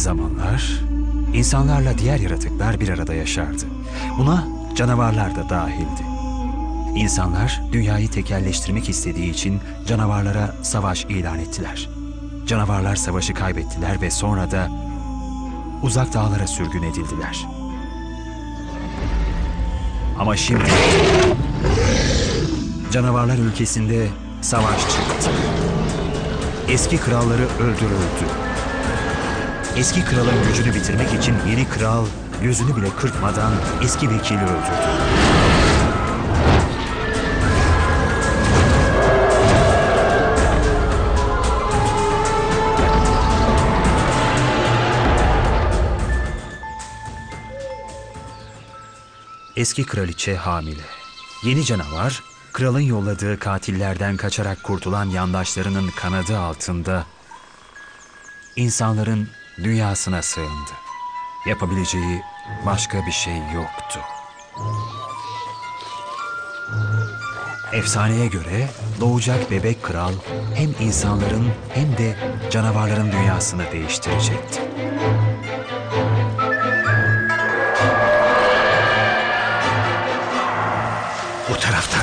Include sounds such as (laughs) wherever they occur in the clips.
zamanlar insanlarla diğer yaratıklar bir arada yaşardı. Buna canavarlar da dahildi. İnsanlar dünyayı tekelleştirmek istediği için canavarlara savaş ilan ettiler. Canavarlar savaşı kaybettiler ve sonra da uzak dağlara sürgün edildiler. Ama şimdi canavarlar ülkesinde savaş çıktı. Eski kralları öldürüldü. Eski kralın gücünü bitirmek için yeni kral gözünü bile kırpmadan eski vekili öldürdü. Eski kraliçe hamile. Yeni canavar, kralın yolladığı katillerden kaçarak kurtulan yandaşlarının kanadı altında insanların dünyasına sığındı. Yapabileceği başka bir şey yoktu. Efsaneye göre doğacak bebek kral hem insanların hem de canavarların dünyasını değiştirecekti. Bu taraftan.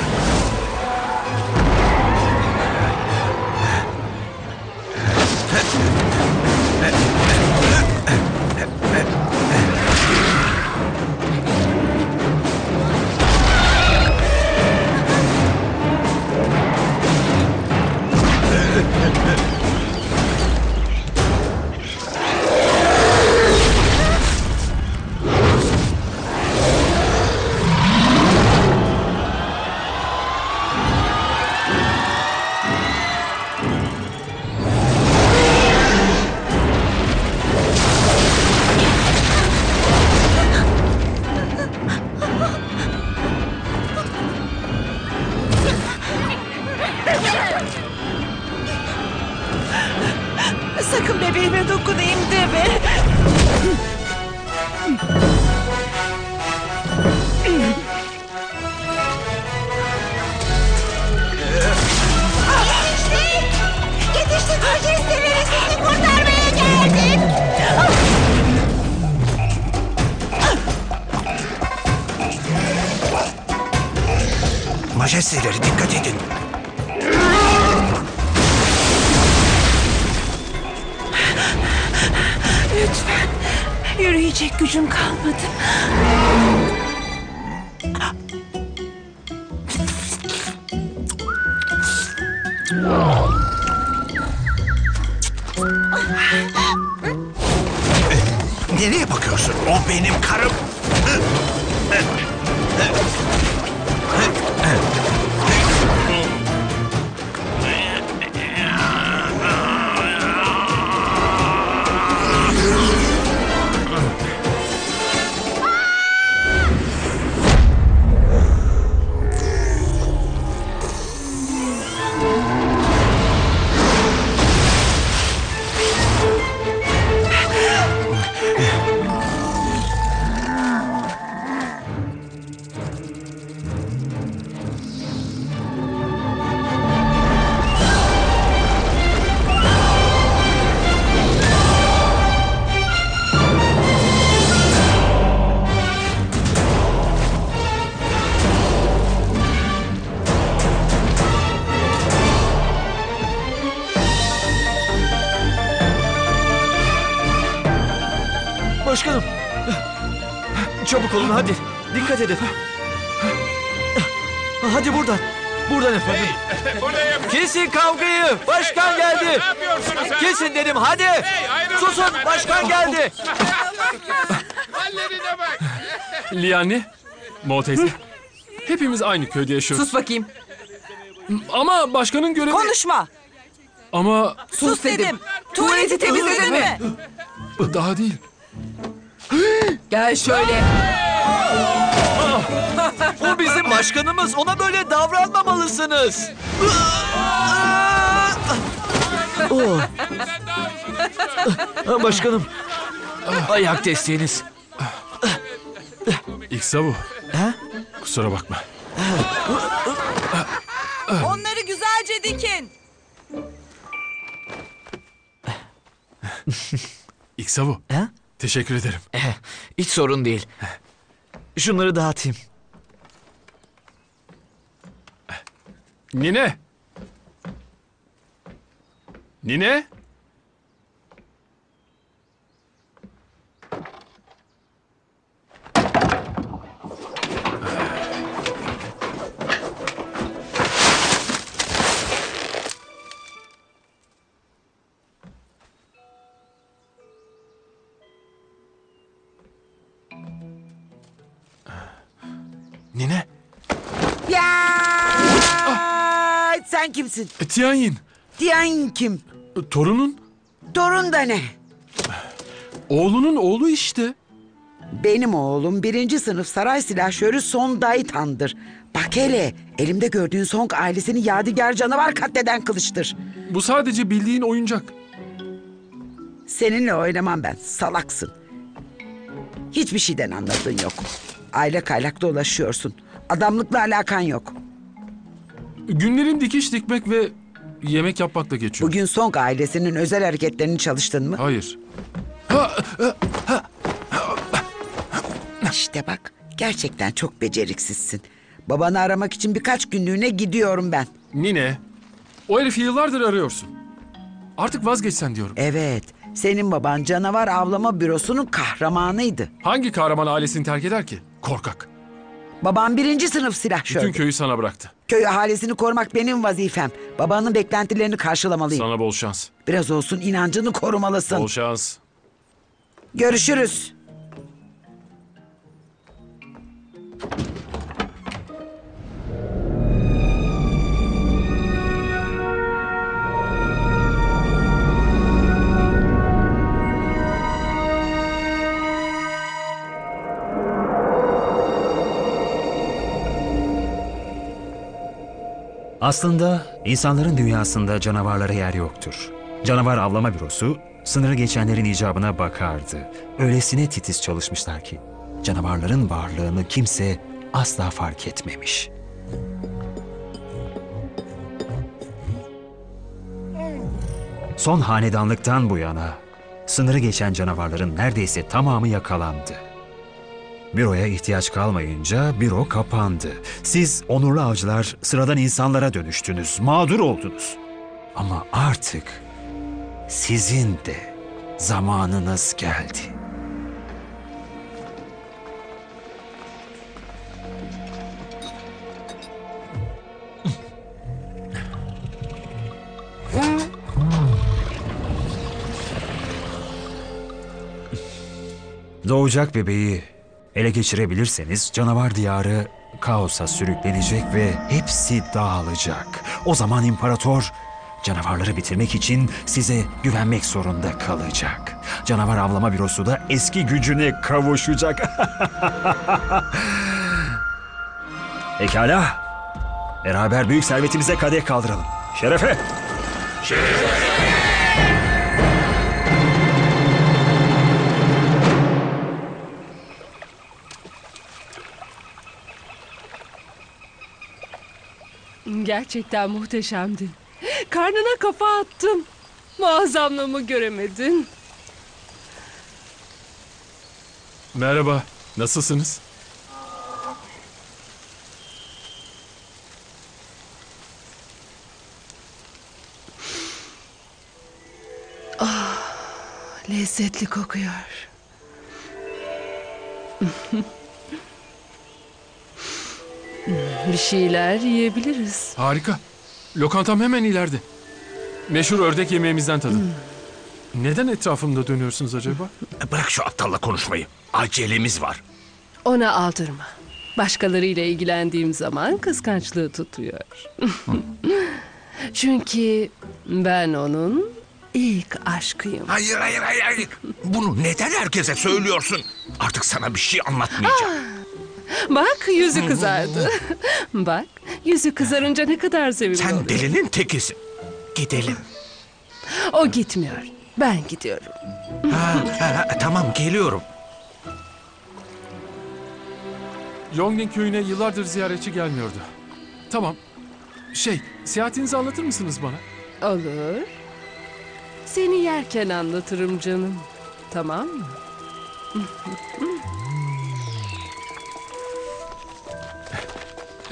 Kesin kavgayı. Başkan geldi. Kesin dedim hadi. Susun başkan geldi. Liane, Mo teyze. Hepimiz aynı köyde yaşıyoruz. Sus bakayım. Ama başkanın görevi... Konuşma. Ama Sus dedim. Tuvaleti temizledin mi? daha değil. Gel şöyle. O bizim başkanımız. Ona böyle davranmamalısınız. Oh. Başkanım. Ayak desteğiniz. İksa bu. Kusura bakma. Onları güzelce dikin. Miksavu. Ha? Teşekkür ederim. Eh, hiç sorun değil. Şunları dağıtayım. Nine. Nine. Sen kimsin? E, Tianyin. Diyan kim? e, Torunun. Torun da ne? Oğlunun oğlu işte. Benim oğlum birinci sınıf saray silahşörü Son Daitan'dır. Bak hele elimde gördüğün Song ailesini yadigar canavar katleden kılıçtır. Bu sadece bildiğin oyuncak. Seninle oynamam ben salaksın. Hiçbir şeyden anladığın yok. Aile kaylak dolaşıyorsun. Adamlıkla alakan yok. Günlerin dikiş dikmek ve yemek yapmakla geçiyor. Bugün Song ailesinin özel hareketlerini çalıştın mı? Hayır. İşte bak gerçekten çok beceriksizsin. Babanı aramak için birkaç günlüğüne gidiyorum ben. Nine. O herifi yıllardır arıyorsun. Artık vazgeçsen diyorum. Evet, senin baban canavar avlama bürosunun kahramanıydı. Hangi kahraman ailesini terk eder ki? Korkak. Baban birinci sınıf Bütün silahşördü. köyü sana bıraktı. Köy ahalisini korumak benim vazifem. Babanın beklentilerini karşılamalıyım. Sana bol şans. Biraz olsun inancını korumalısın. Bol şans. Görüşürüz. Aslında insanların dünyasında canavarlara yer yoktur. Canavar avlama bürosu sınırı geçenlerin icabına bakardı. Öylesine titiz çalışmışlar ki canavarların varlığını kimse asla fark etmemiş. Son hanedanlıktan bu yana sınırı geçen canavarların neredeyse tamamı yakalandı. Büroya ihtiyaç kalmayınca büro kapandı. Siz onurlu avcılar sıradan insanlara dönüştünüz, mağdur oldunuz. Ama artık sizin de zamanınız geldi. Doğacak bebeği ele geçirebilirseniz canavar diyarı kaosa sürüklenecek ve hepsi dağılacak. O zaman imparator canavarları bitirmek için size güvenmek zorunda kalacak. Canavar avlama bürosu da eski gücüne kavuşacak. (laughs) Pekala. Beraber büyük servetimize kadeh kaldıralım. Şerefe. Gerçekten muhteşemdin. Karnına kafa attım. Muazzamlığımı göremedin. Merhaba. Nasılsınız? Lezzetli kokuyor. (laughs) Bir şeyler yiyebiliriz. Harika. Lokantam hemen ileride. Meşhur ördek yemeğimizden tadın. Neden etrafımda dönüyorsunuz acaba? Bırak şu aptalla konuşmayı. Acelemiz var. Ona aldırma. Başkalarıyla ilgilendiğim zaman kıskançlığı tutuyor. (laughs) Çünkü ben onun ilk aşkıyım. Hayır hayır hayır. hayır. Bunu neden herkese söylüyorsun? Artık sana bir şey anlatmayacağım. Bak yüzü kızardı. (laughs) Bak yüzü kızarınca ne kadar sevimli Sen oluyor. delinin tekisin. Gidelim. O gitmiyor. Ben gidiyorum. Ha, ha, tamam geliyorum. Yongling köyüne yıllardır ziyaretçi gelmiyordu. Tamam. Şey, seyahatinizi anlatır mısınız bana? Olur. Seni yerken anlatırım canım. Tamam mı? (laughs)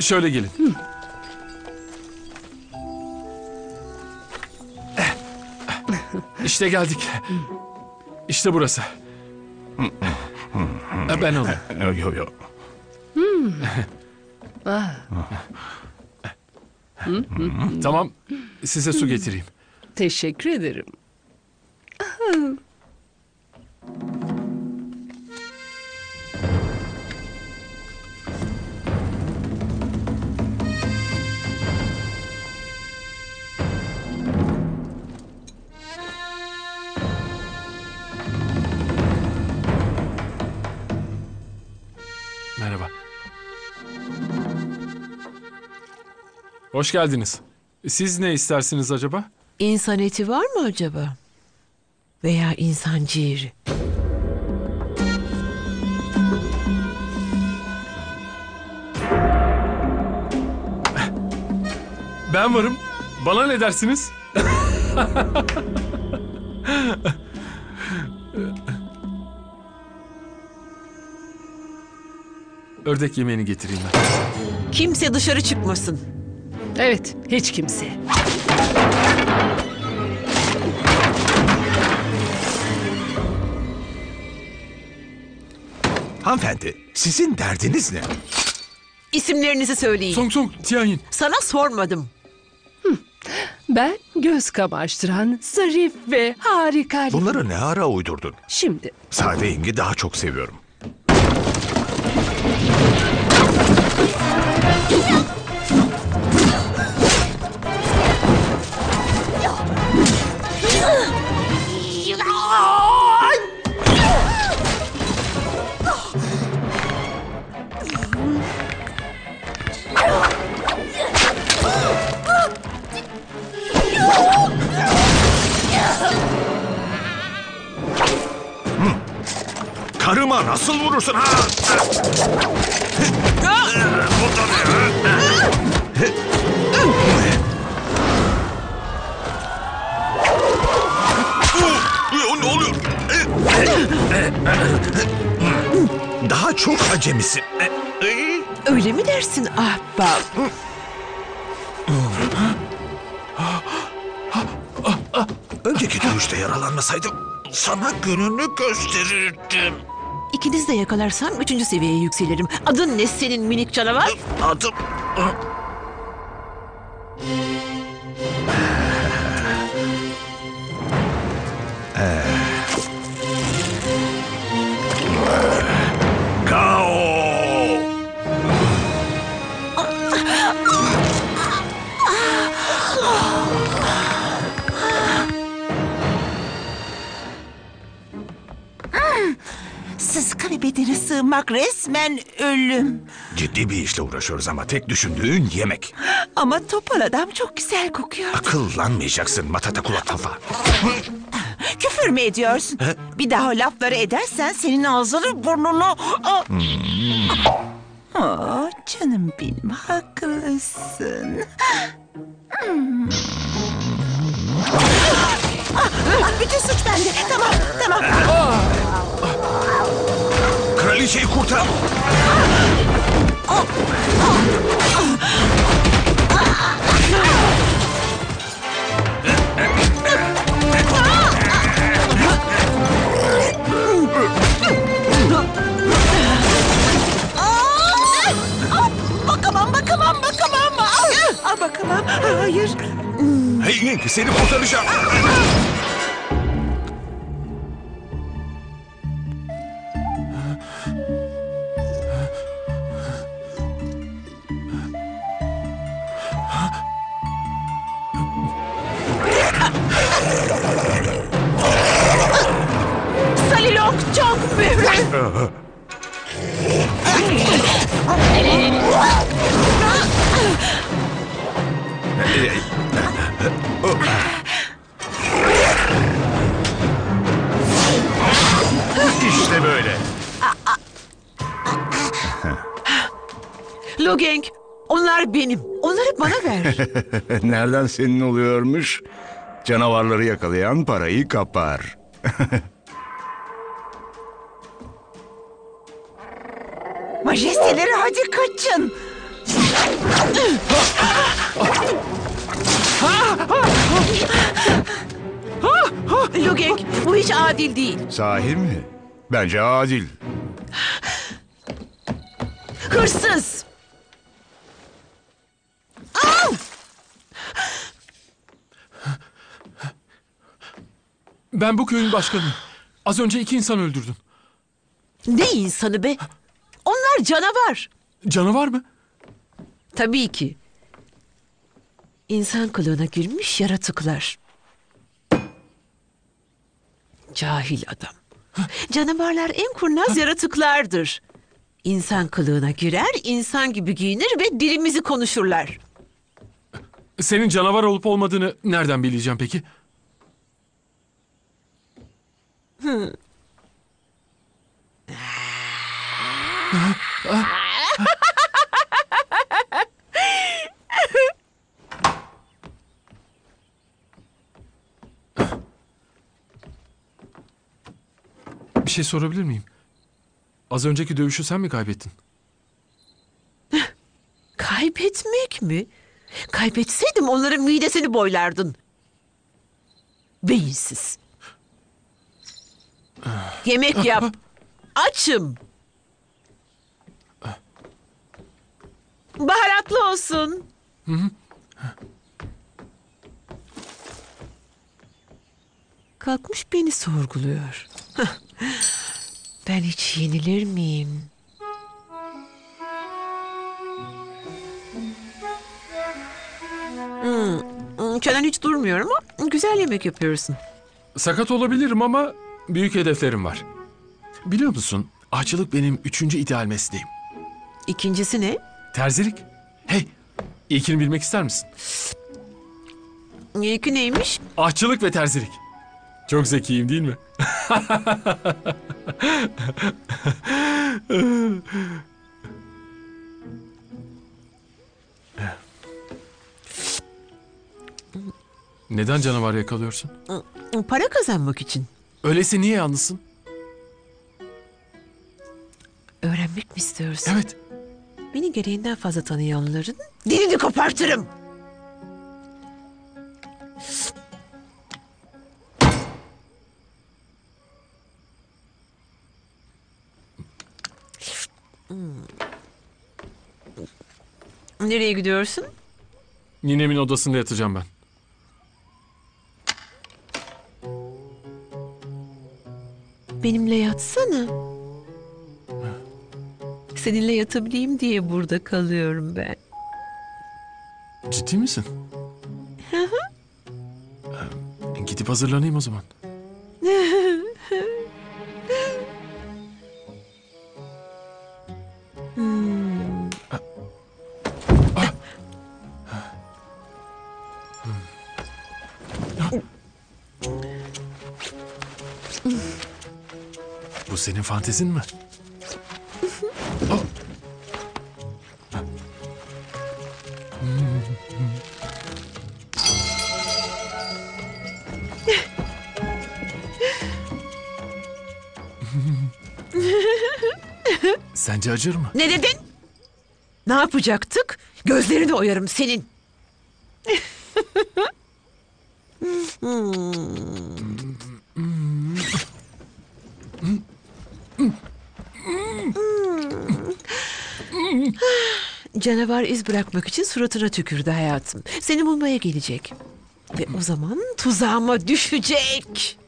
Şöyle gelin. İşte geldik. İşte burası. Ben onu. Yok yok. Tamam. Size su getireyim. Teşekkür ederim. Hoş geldiniz. Siz ne istersiniz acaba? İnsan eti var mı acaba? Veya insan ciğeri? Ben varım. Bana ne dersiniz? Ördek yemeğini getireyim ben. Kimse dışarı çıkmasın. Evet, hiç kimse. Hanımefendi sizin derdiniz ne? İsimlerinizi söyleyin. Song Song Tianyin. Sana sormadım. Ben göz kamaştıran, zarif ve harika. Bunları ne ara uydurdun? Şimdi Sade Yeng'i daha çok seviyorum. Karıma nasıl vurursun ha? Bu da ne ha? Ne oluyor? Daha çok acemisin. Öyle mi dersin ahbap? Önceki dövüşte yaralanmasaydım sana gününü gösterirdim. İkiniz de yakalarsam üçüncü seviyeye yükselirim. Adın ne senin minik canavar? Adım... bedene sığmak resmen ölüm. Ciddi bir işle uğraşıyoruz ama tek düşündüğün yemek. Ama topal adam çok güzel kokuyor. Akıllanmayacaksın matata kulak kafa. Küfür mü ediyorsun? Bir daha o lafları edersen senin ağzını burnunu... Aa, Aa, canım benim haklısın. Hmm. Ah, bütün suç bende. Tamam, tamam. Kraliçeyi kurtar. Aa, bakamam, bakamam, bakamam. Aa, bakamam. Hayır. Hey Yeng seni kurtaracağım. İşte böyle. Lugeng, onlar benim. Onları bana ver. (laughs) Nereden senin oluyormuş? Canavarları yakalayan parayı kapar. (laughs) Majesteleri hadi kaçın. Lugek bu hiç adil değil. Sahi mi? Bence adil. Hırsız. Ben bu köyün başkanıyım. Az önce iki insan öldürdün. Ne insanı be? Onlar canavar. Canavar mı? Tabii ki. İnsan kılığına girmiş yaratıklar. Cahil adam. Canavarlar en kurnaz yaratıklardır. İnsan kılığına girer, insan gibi giyinir ve dilimizi konuşurlar. Senin canavar olup olmadığını nereden bileceğim peki? (laughs) Bir şey sorabilir miyim? Az önceki dövüşü sen mi kaybettin? (laughs) Kaybetmek mi? Kaybetseydim onların midesini boylardın. Beyinsiz. (laughs) Yemek yap. Açım. Baharatlı olsun. Kalkmış beni sorguluyor. (laughs) Ben hiç yenilir miyim? Hmm, Çenen hiç durmuyor ama güzel yemek yapıyorsun. Sakat olabilirim ama büyük hedeflerim var. Biliyor musun? Ahçılık benim üçüncü ideal mesleğim. İkincisi ne? Terzilik. Hey, ilkini bilmek ister misin? İlki neymiş? Ahçılık ve terzilik. Çok zekiyim değil mi? (laughs) Neden canavar yakalıyorsun? Para kazanmak için. Öyleyse niye yalnızsın? Öğrenmek mi istiyorsun? Evet. Beni gereğinden fazla tanıyanların dilini kopartırım. Hmm. Nereye gidiyorsun? Ninemin odasında yatacağım ben. Benimle yatsana. Seninle yatabileyim diye burada kalıyorum ben. Ciddi misin? Ee, Gidip hazırlanayım o zaman. (laughs) Bu senin fantezin mi? Sence acır mı? Ne dedin? Ne yapacaktık? Gözlerini oyarım senin. Canavar iz bırakmak için suratına tükürdü hayatım. Seni bulmaya gelecek. Ve o zaman tuzağıma düşecek.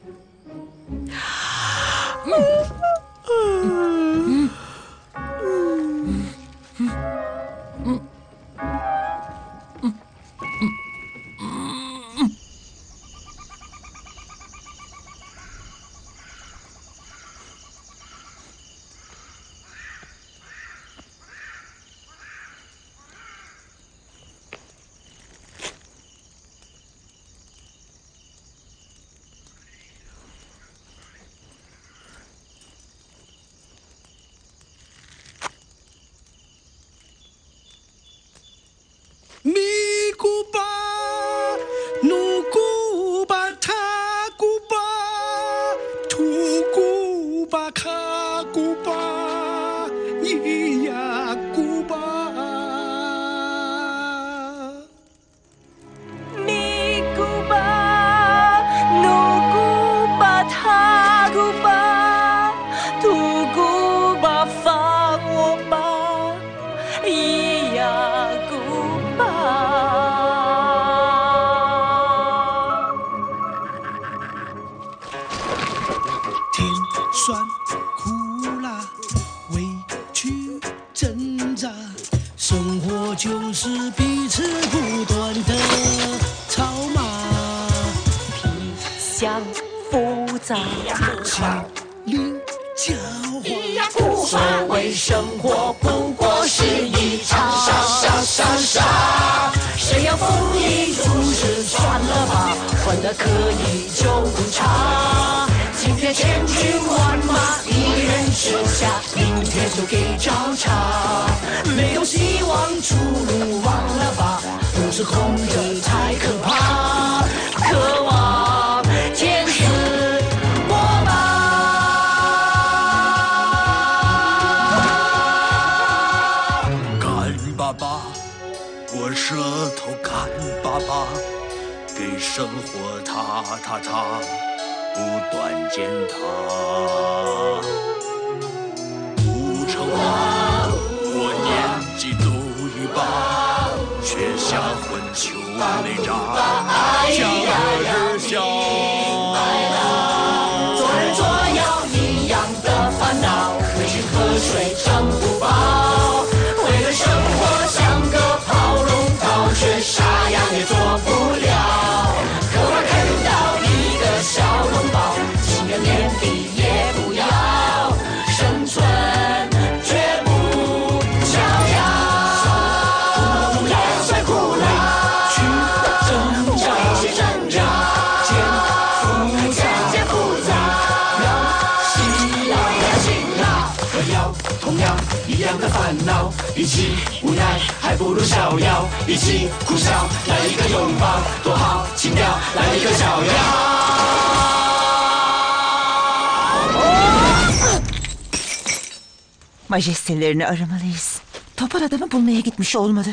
加荤球啊内炸呀呀。笑，来一个拥抱，多好情调，来一个小腰。Majestelerini aramalıyız. Topal adamı bulmaya gitmiş olmadı.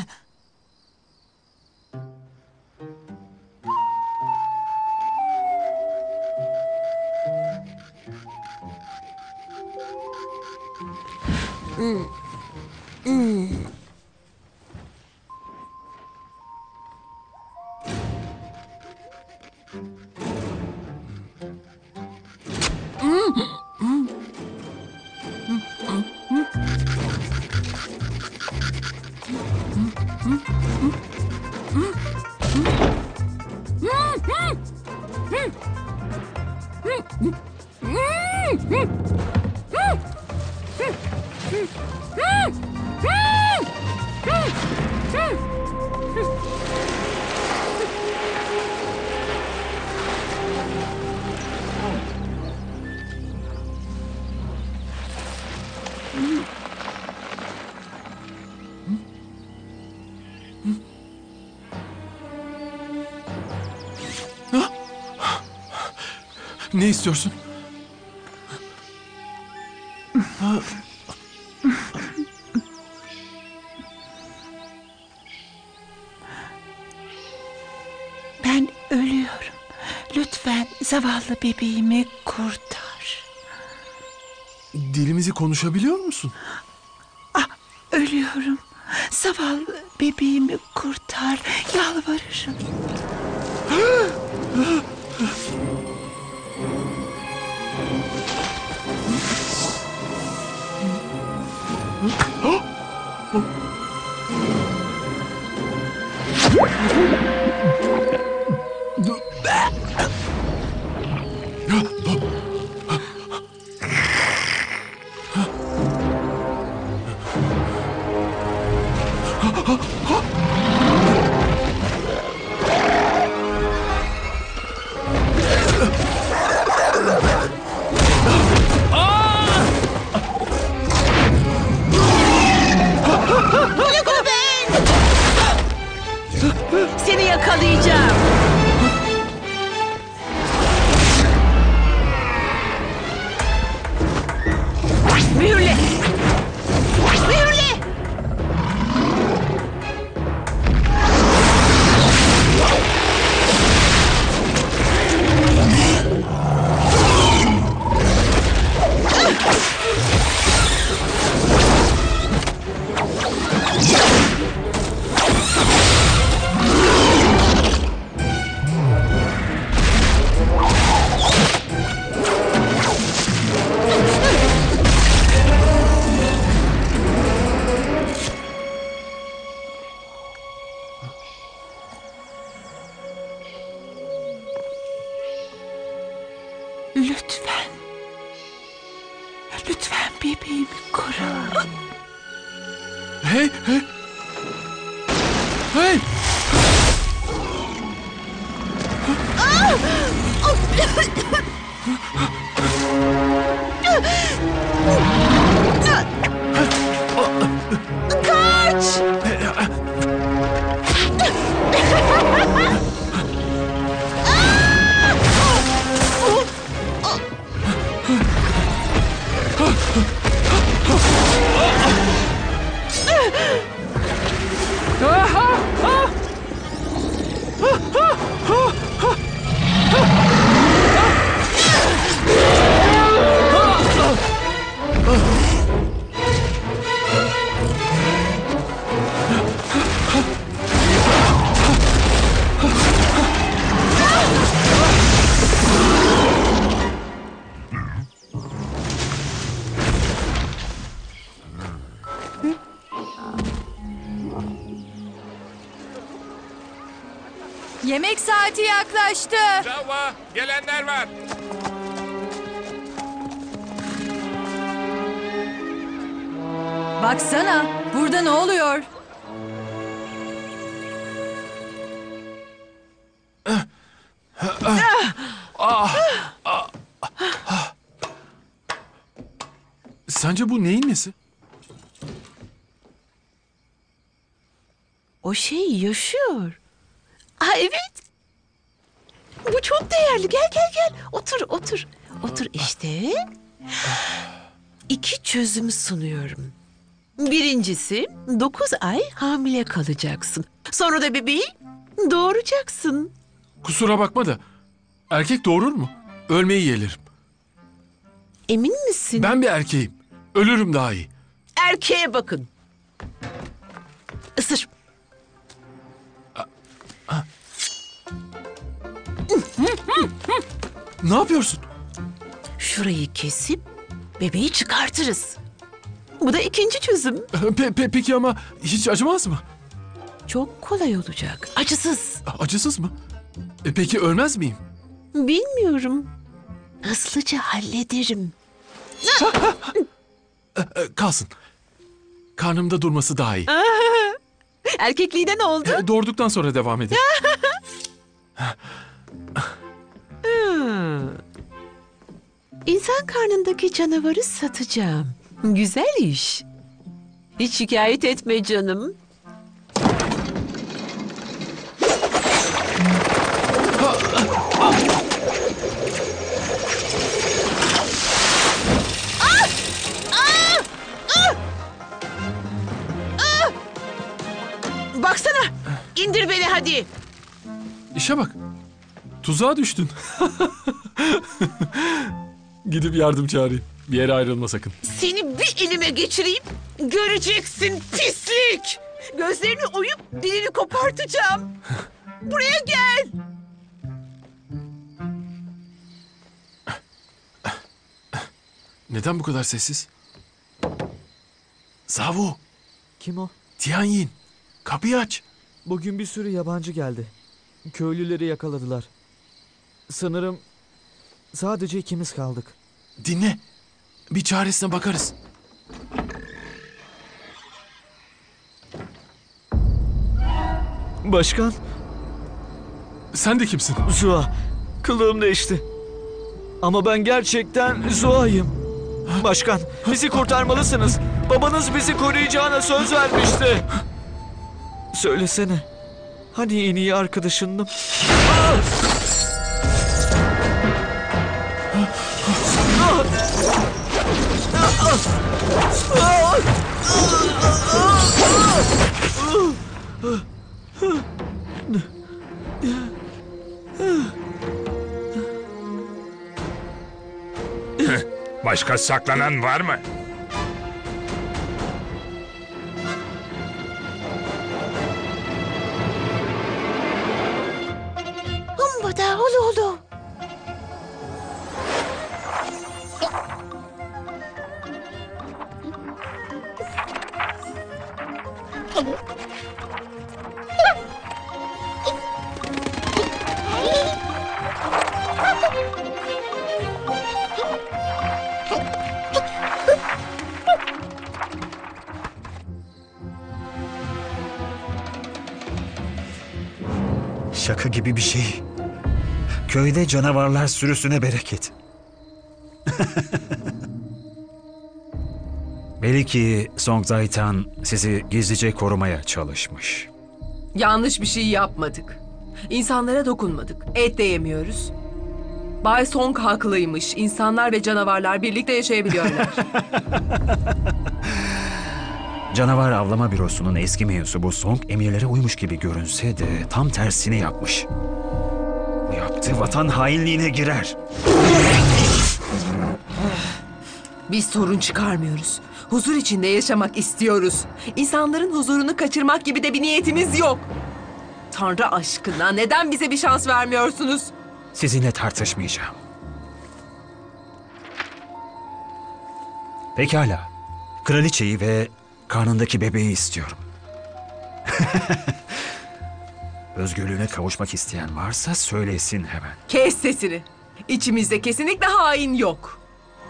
Hmm. Hmm. Ne istiyorsun? Ben ölüyorum. Lütfen zavallı bebeğimi kurtar. Dilimizi konuşabiliyor musun? Ah, ölüyorum. Zavallı bebeğimi kurtar. Yalvarırım. Oh! yakalayacağım. Saati yaklaştı. Bravo. Gelenler var. Baksana burada ne oluyor? İki çözümü sunuyorum. Birincisi dokuz ay hamile kalacaksın. Sonra da bebeği doğuracaksın. Kusura bakma da erkek doğurur mu? Ölmeyi yeğlerim. Emin misin? Ben bir erkeğim. Ölürüm daha iyi. Erkeğe bakın. Isır. Ne yapıyorsun? Şurayı kesip bebeği çıkartırız. Bu da ikinci çözüm. Pe- pe- peki ama hiç acımaz mı? Çok kolay olacak. Acısız. Acısız mı? E, peki ölmez miyim? Bilmiyorum. Hızlıca hallederim. E, kalsın. Karnımda durması daha iyi. (laughs) Erkekliğine ne oldu? E, doğurduktan sonra devam edin. (laughs) Hmm. İnsan karnındaki canavarı satacağım. Güzel iş. Hiç şikayet etme canım. Baksana. İndir beni hadi. İşe bak. Tuzağa düştün. (laughs) Gidip yardım çağırayım. Bir yere ayrılma sakın. Seni bir elime geçireyim. Göreceksin pislik. Gözlerini oyup dilini kopartacağım. (laughs) Buraya gel. Neden bu kadar sessiz? Zavu, Kim o? Tianyin. Kapıyı aç. Bugün bir sürü yabancı geldi. Köylüleri yakaladılar. Sanırım sadece ikimiz kaldık. Dinle. Bir çaresine bakarız. Başkan, Sen de kimsin? Zua. Kılığım değişti. Ama ben gerçekten Zua'yım. Başkan, bizi kurtarmalısınız. Babanız bizi koruyacağına söz vermişti. Söylesene. Hani en iyi arkadaşındım? Başka saklanan var mı? Köyde canavarlar sürüsüne bereket. (laughs) Belli ki Song Daitan sizi gizlice korumaya çalışmış. Yanlış bir şey yapmadık. İnsanlara dokunmadık. Et de yemiyoruz. Bay Song haklıymış. İnsanlar ve canavarlar birlikte yaşayabiliyorlar. (laughs) Canavar avlama bürosunun eski mensubu Song emirlere uymuş gibi görünse de tam tersini yapmış. Yaptığı vatan hainliğine girer. Biz sorun çıkarmıyoruz. Huzur içinde yaşamak istiyoruz. İnsanların huzurunu kaçırmak gibi de bir niyetimiz yok. Tanrı aşkına neden bize bir şans vermiyorsunuz? Sizinle tartışmayacağım. Pekala. Kraliçeyi ve karnındaki bebeği istiyorum. (laughs) Özgürlüğüne kavuşmak isteyen varsa söylesin hemen. Kes sesini. İçimizde kesinlikle hain yok.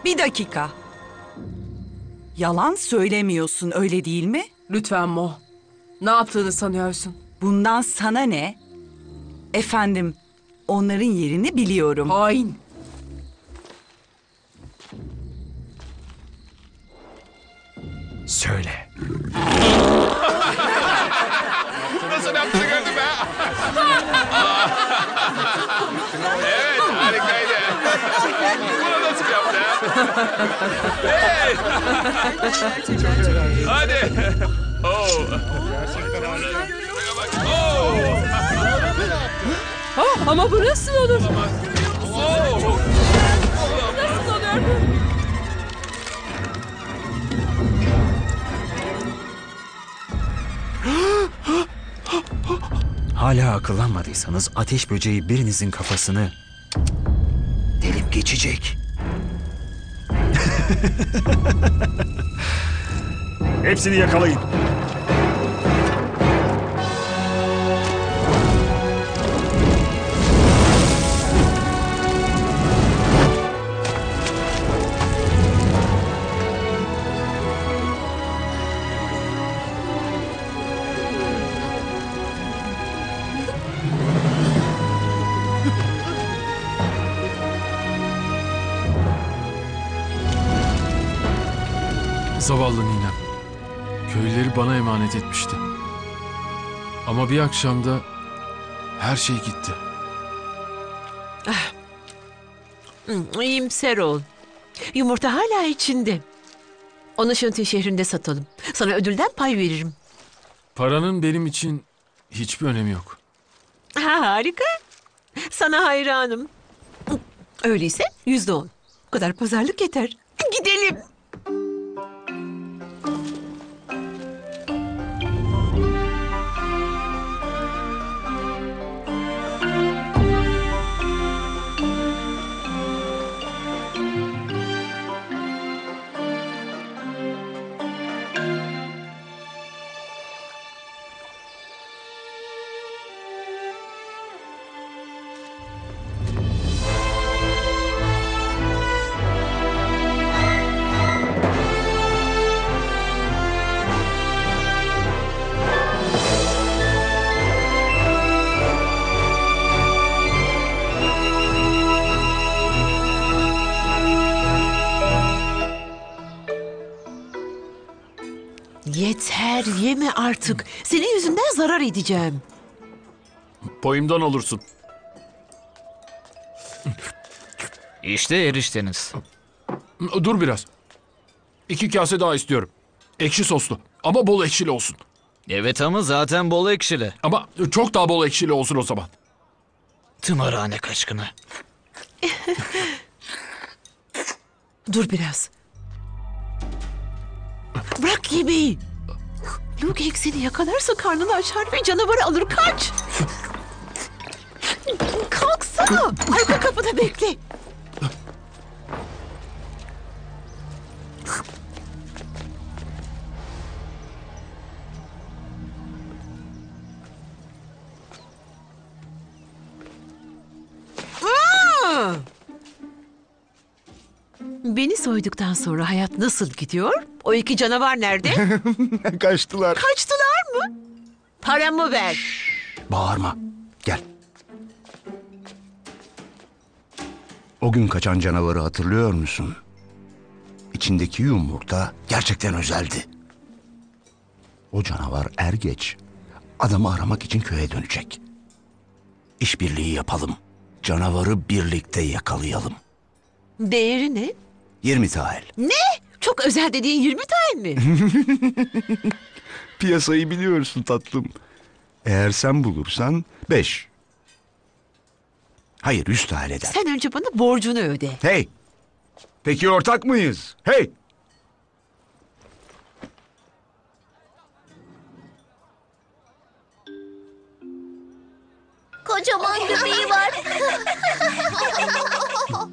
Bir dakika. Yalan söylemiyorsun öyle değil mi? Lütfen Mo. Ne yaptığını sanıyorsun? Bundan sana ne? Efendim, onların yerini biliyorum. Hain. Söyle. (laughs) evet harikaydı. Bunu nasıl yaptı? hey! Hadi. Oh. Oh. Ah, ama bu nasıl olur? Oh. Nasıl oluyor bu? Hala akıllanmadıysanız ateş böceği birinizin kafasını delip geçecek. Hepsini yakalayın. Zavallı ninem. Köyleri bana emanet etmişti. Ama bir akşamda her şey gitti. Hı, İyimser ol. Yumurta hala içinde. Onu Şöntin şehrinde satalım. Sana ödülden pay veririm. Paranın benim için hiçbir önemi yok. Ha, harika. Sana hayranım. Öyleyse yüzde on. Bu kadar pazarlık yeter. Gidelim. Artık. Senin yüzünden zarar edeceğim. Payımdan olursun. İşte erişteniz. Dur biraz. İki kase daha istiyorum. Ekşi soslu. Ama bol ekşili olsun. Evet ama zaten bol ekşili. Ama çok daha bol ekşili olsun o zaman. Tımarhane kaçkını. Dur biraz. Bırak yemeği. Luke seni yakalarsa karnını açar ve canavarı alır kaç. Kalksana. Arka kapıda bekle. Aa! Beni soyduktan sonra hayat nasıl gidiyor? O iki canavar nerede? (laughs) Kaçtılar. Kaçtılar mı? Paramı ver. Bağırma. Gel. O gün kaçan canavarı hatırlıyor musun? İçindeki yumurta gerçekten özeldi. O canavar er geç adamı aramak için köye dönecek. İşbirliği yapalım. Canavarı birlikte yakalayalım. Değeri ne? 20 tahel. Ne? Çok özel dediğin 20 tane mi? (laughs) Piyasayı biliyorsun tatlım. Eğer sen bulursan 5. Hayır 100 tahel eder. Sen önce bana borcunu öde. Hey! Peki ortak mıyız? Hey! Kocaman göbeği var. (laughs)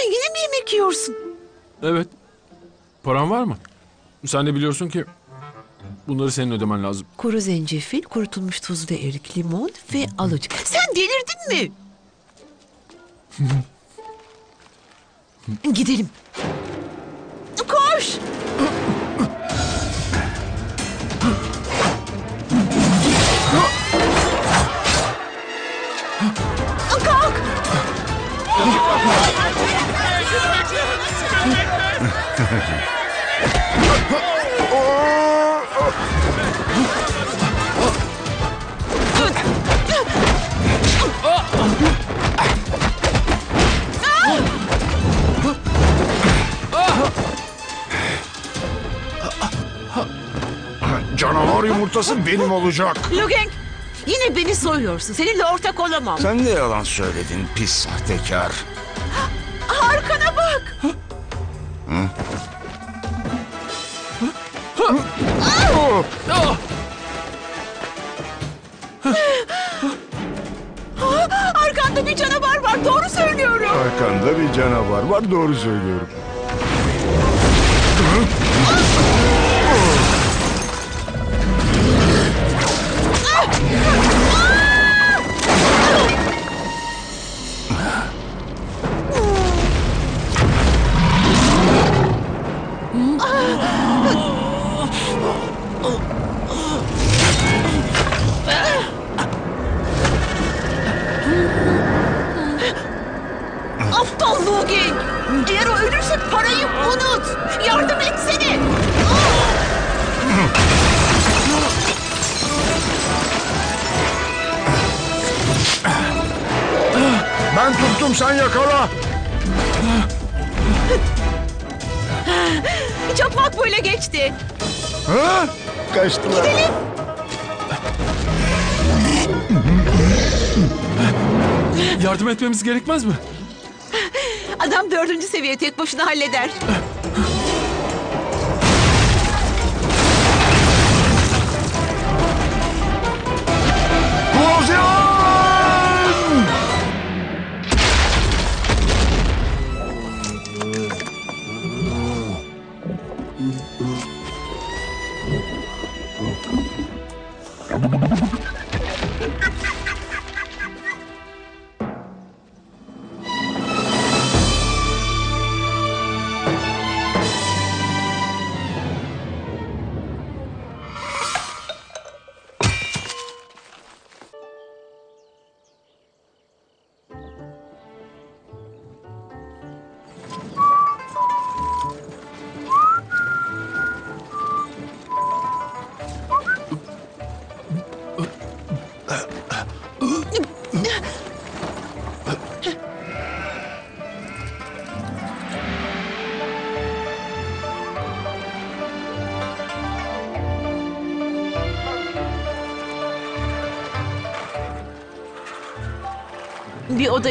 Sen yine mi yemek yiyorsun? Evet. Paran var mı? Sen de biliyorsun ki bunları senin ödemen lazım. Kuru zencefil, kurutulmuş tuzlu erik, limon ve alıcı. Sen delirdin mi? (laughs) Gidelim. Koş! Canavar yumurtası benim olacak. Lugeng, yine beni soyuyorsun. Seninle ortak olamam. Sen de yalan söyledin pis sahtekar. Arkana bak. Arkanda bir canavar var. Doğru söylüyorum. Arkanda bir canavar var doğru söylüyorum. Tuttum sen yakala. Çok makbule geçti. Ha? Kaçtılar. Gidelim. Yardım etmemiz gerekmez mi? Adam dördüncü seviye tek başına halleder. Kozyan!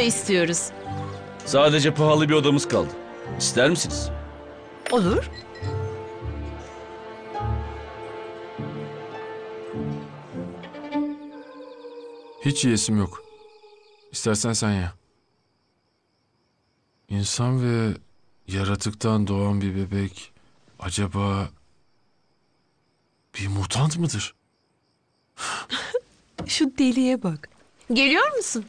Oda istiyoruz. Sadece pahalı bir odamız kaldı. İster misiniz? Olur. Hiç yiyesim yok. İstersen sen ye. İnsan ve yaratıktan doğan bir bebek acaba bir mutant mıdır? (laughs) Şu deliye bak. Geliyor musun?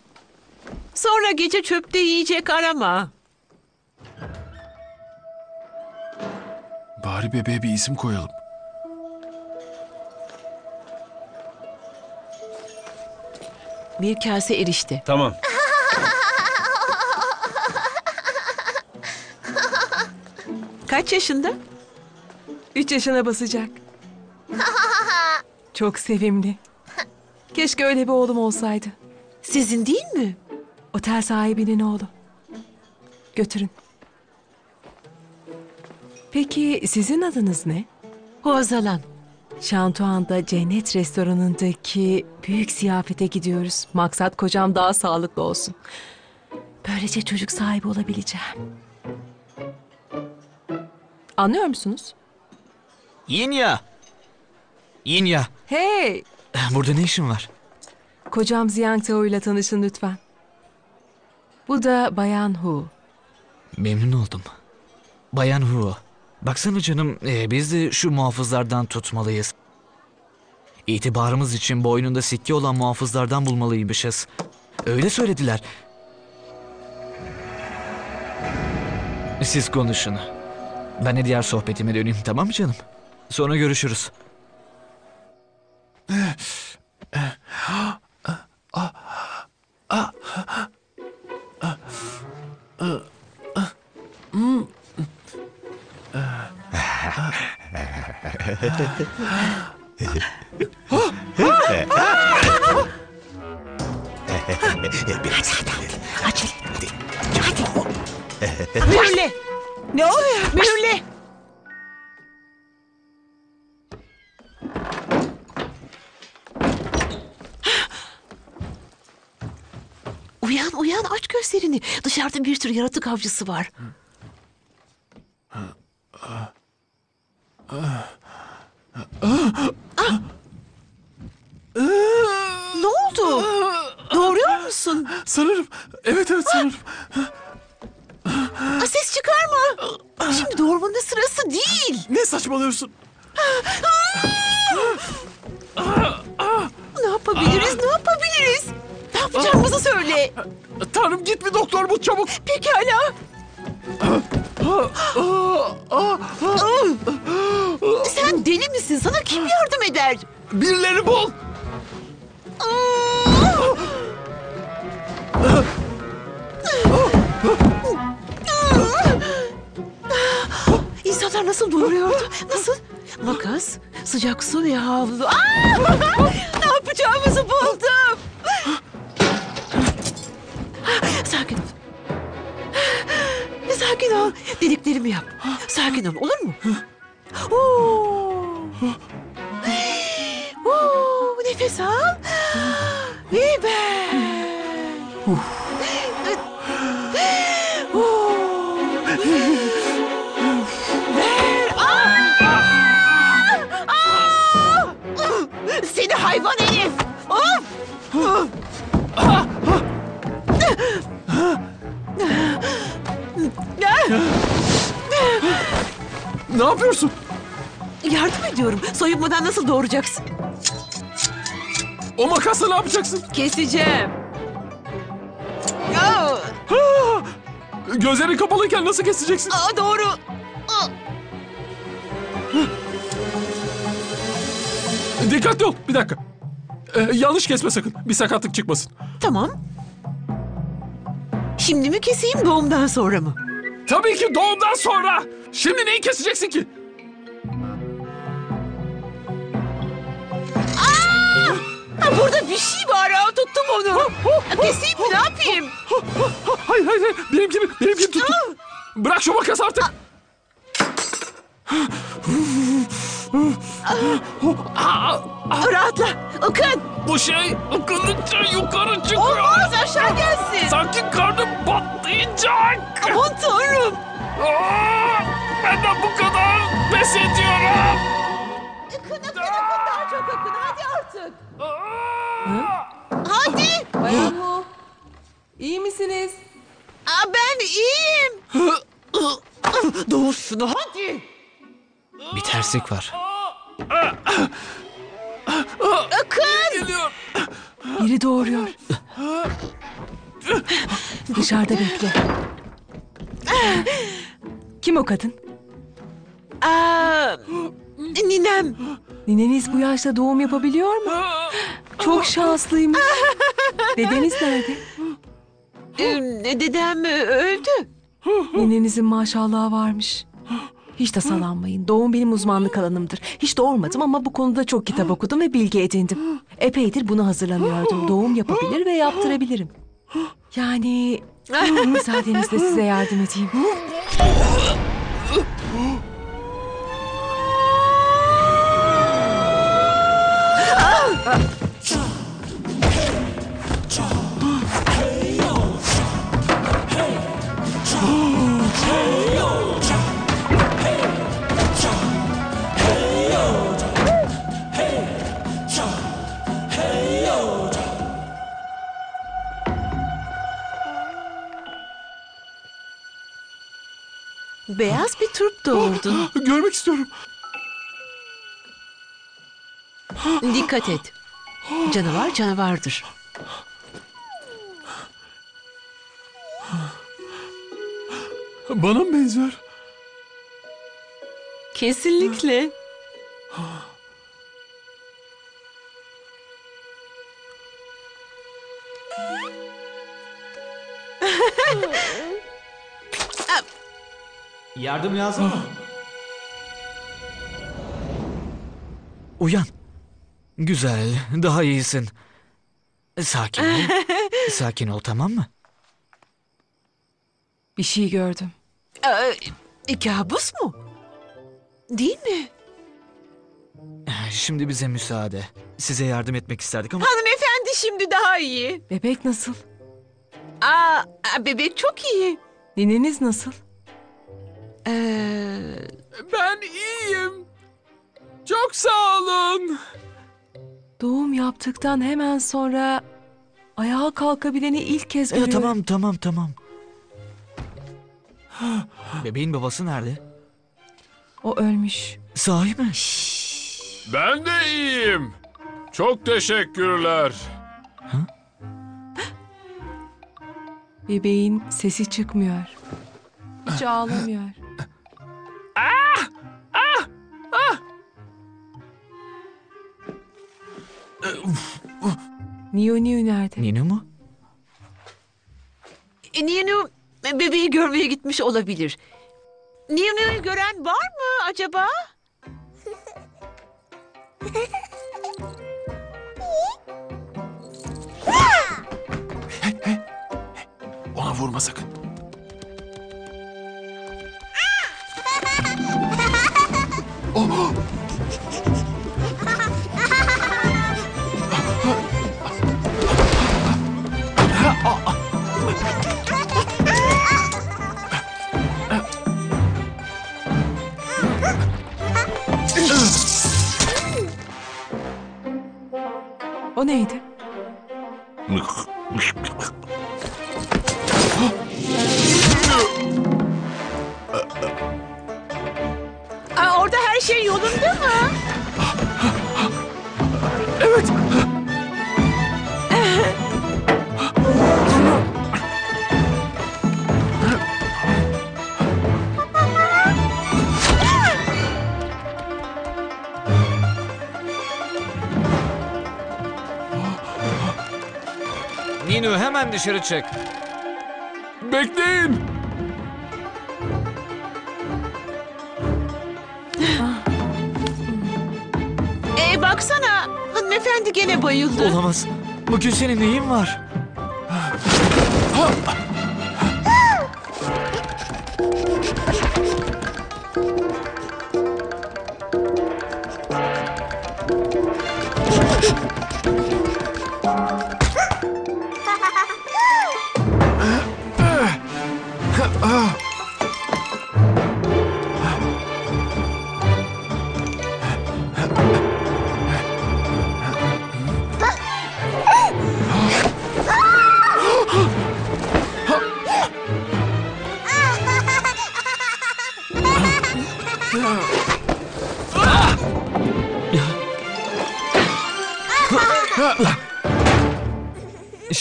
Sonra gece çöpte yiyecek arama. Bari bebeğe bir isim koyalım. Bir kase erişti. Tamam. Kaç yaşında? Üç yaşına basacak. Çok sevimli. Keşke öyle bir oğlum olsaydı. Sizin değil mi? Otel sahibinin oğlu. Götürün. Peki sizin adınız ne? Hozalan. Şantuan'da Cennet restoranındaki büyük ziyafete gidiyoruz. Maksat kocam daha sağlıklı olsun. Böylece çocuk sahibi olabileceğim. Anlıyor musunuz? Yinya. Yinya. Hey! Burada ne işin var? Kocam Ziyang Tao ile tanışın lütfen. Bu da Bayan Hu. Memnun oldum. Bayan Huo. Baksana canım e, biz de şu muhafızlardan tutmalıyız. İtibarımız için boynunda sikke olan muhafızlardan bulmalıymışız. Öyle söylediler. Siz konuşun. Ben de diğer sohbetime döneyim tamam mı canım? Sonra görüşürüz. (gasps) Mühürle. Ne oluyor? Mühürle. Uyan uyan aç gözlerini. Dışarıda bir tür yaratık avcısı var. Ne oldu? Doğuruyor musun? Sanırım. Evet evet sanırım. Aa, ses çıkarma. Şimdi doğurmanın sırası değil. Ne saçmalıyorsun? Ne yapabiliriz? Ne yapabiliriz? Yapacağımızı söyle. Tanrım git bir doktor bul çabuk. Pekala. Sen deli misin? Sana kim yardım eder? Birileri bul. İnsanlar nasıl doğuruyordu? Nasıl? Makas, sıcak su ve havlu. Aa! ne yapacağımızı buldum. Sakin. Dediklerimi yap. Sakin ol olur mu? Oo. Oo, nefes al. Yapıyorsun? Yardım ediyorum. Soyunmadan nasıl doğuracaksın? O makasla ne yapacaksın? Keseceğim. Aa, Ah! Gözlerin kapalıyken nasıl keseceksin? aa, doğru. Aa, Dikkatli ol. Bir dakika. Ee, yanlış kesme sakın. Bir sakatlık çıkmasın. Tamam. Şimdi mi keseyim doğumdan sonra mı? Tabii ki doğumdan sonra. Şimdi neyi keseceksin ki? Ha, burada bir şey var. Aa, tuttum onu. Keseyim mi ne yapayım? Hayır hayır hayır. Benim gibi, benim gibi tut. Bırak şu makası artık. Rahatla. Akın. Bu şey ıkındıkça yukarı çıkıyor. Olmaz aşağı gelsin. Sanki karnım patlayacak. Aman tanrım. Aa, benden bu kadar pes ediyorum. Akın akın akın daha çok akın. Hadi artık. Hadi. Bayan Hu. İyi misiniz? Aa, ben iyiyim. Doğur şunu hadi. Bir terslik var. Akın. Geliyor. Biri doğuruyor. Dışarıda bekle. Kim o kadın? Aa, (gasps) ninem. Nineniz bu yaşta doğum yapabiliyor mu? (gasps) Çok şanslıymış. (gasps) Dedeniz nerede? Ee, dedem e, öldü. Ninenizin maşallahı varmış. Hiç tasalanmayın. Doğum benim uzmanlık alanımdır. Hiç doğurmadım ama bu konuda çok kitap okudum ve bilgi edindim. Epeydir buna hazırlanıyordum. Doğum yapabilir ve yaptırabilirim. Yani (laughs) müsaadenizle size yardım edeyim. (laughs) Beyaz bir turp doğurdun. (gasps) Görmek istiyorum. Dikkat et. Canavar canavardır. Bana mı benzer? Kesinlikle. (laughs) Yardım lazım mı? Uyan. Güzel, daha iyisin. Sakin ol. (laughs) Sakin ol tamam mı? Bir şey gördüm. Ee, kabus mu? Değil mi? Şimdi bize müsaade. Size yardım etmek isterdik ama... Hanımefendi şimdi daha iyi. Bebek nasıl? Aa, aa, bebek çok iyi. Nineniz nasıl? Ee, Ben iyiyim. Çok sağ olun. Doğum yaptıktan hemen sonra ayağa kalkabileni ilk kez Ya, görüyorum. tamam tamam tamam. Bebeğin babası nerede? O ölmüş. Sahi mi? Ben de iyiyim. Çok teşekkürler. Bebeğin sesi çıkmıyor. Hiç ağlamıyor. Niyo Niyo nerede? Nino mu? e, Nino bebeği görmeye gitmiş olabilir. Nino'yu gören var mı acaba? Ona vurma sakın. O neydi? Hemen dışarı çık. Bekleyin. Ee, baksana hanımefendi gene bayıldı. Olamaz. Bugün senin neyin var?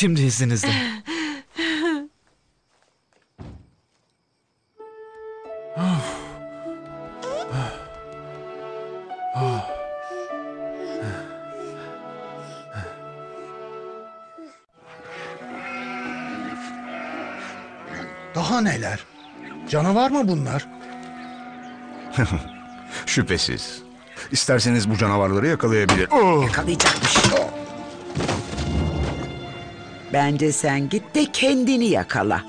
Şimdi izninizle. Daha neler? Canavar mı bunlar? (laughs) Şüphesiz. İsterseniz bu canavarları yakalayabilir. Yakalayacakmış. Bence sen git de kendini yakala.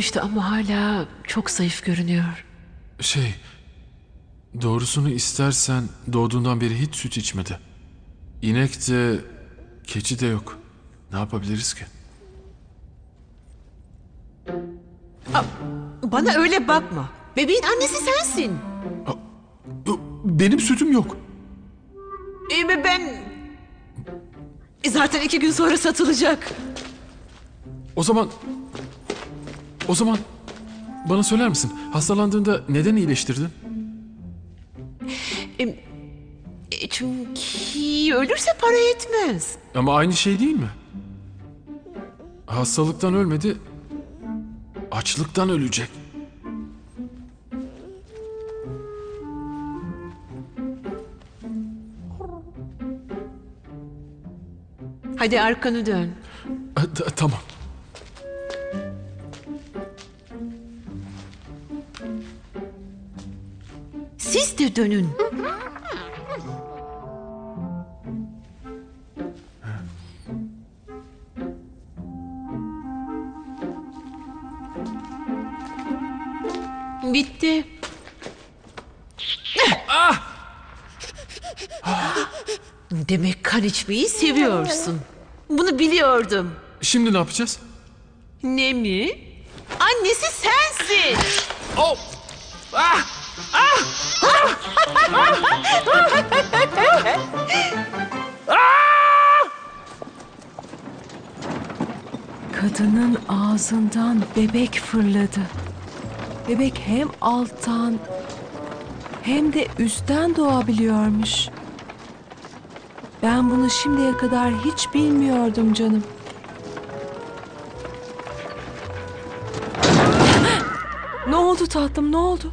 Düştü ama hala çok zayıf görünüyor. Şey, doğrusunu istersen doğduğundan beri hiç süt içmedi. İnek de, keçi de yok. Ne yapabiliriz ki? Bana öyle bakma. Bebeğin annesi sensin. Benim sütüm yok. Ee, be- ben... E, Zaten iki gün sonra satılacak. O zaman... O zaman bana söyler misin? Hastalandığında neden iyileştirdin? E, e, çünkü ölürse para etmez. Ama aynı şey değil mi? Hastalıktan ölmedi, açlıktan ölecek. Hadi arkanı dön. Ta- tamam. Dönün. Bitti. Demek kan içmeyi seviyorsun. Bunu biliyordum. Şimdi ne yapacağız? Ne mi? Annesi sensin. Oh! Kadının ağzından bebek fırladı. Bebek hem alttan hem de üstten doğabiliyormuş. Ben bunu şimdiye kadar hiç bilmiyordum canım. ne oldu tatlım ne oldu?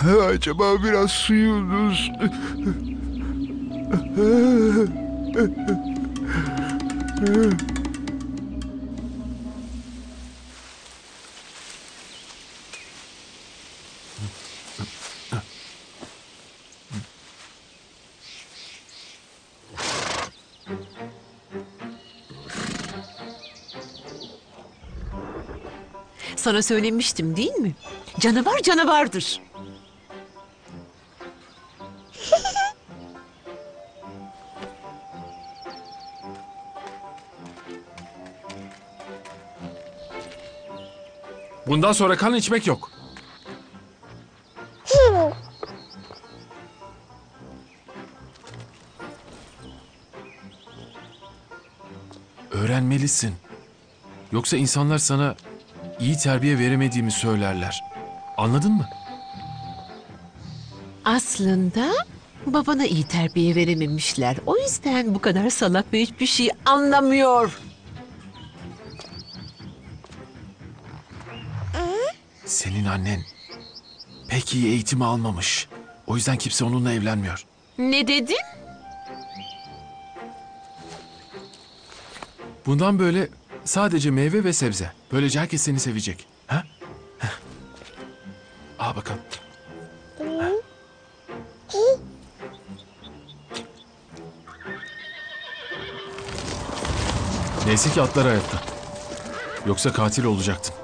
Acaba biraz suyunuz... Sana söylemiştim değil mi? Canavar canavardır. Bundan sonra kan içmek yok. Öğrenmelisin. Yoksa insanlar sana iyi terbiye veremediğimi söylerler. Anladın mı? Aslında babana iyi terbiye verememişler. O yüzden bu kadar salak ve hiçbir şey anlamıyor. Annen pek iyi eğitim almamış. O yüzden kimse onunla evlenmiyor. Ne dedin? Bundan böyle sadece meyve ve sebze. Böylece herkes seni sevecek. Ha? Heh. Al bakalım. Neyse ki atlar hayatta. Yoksa katil olacaktın.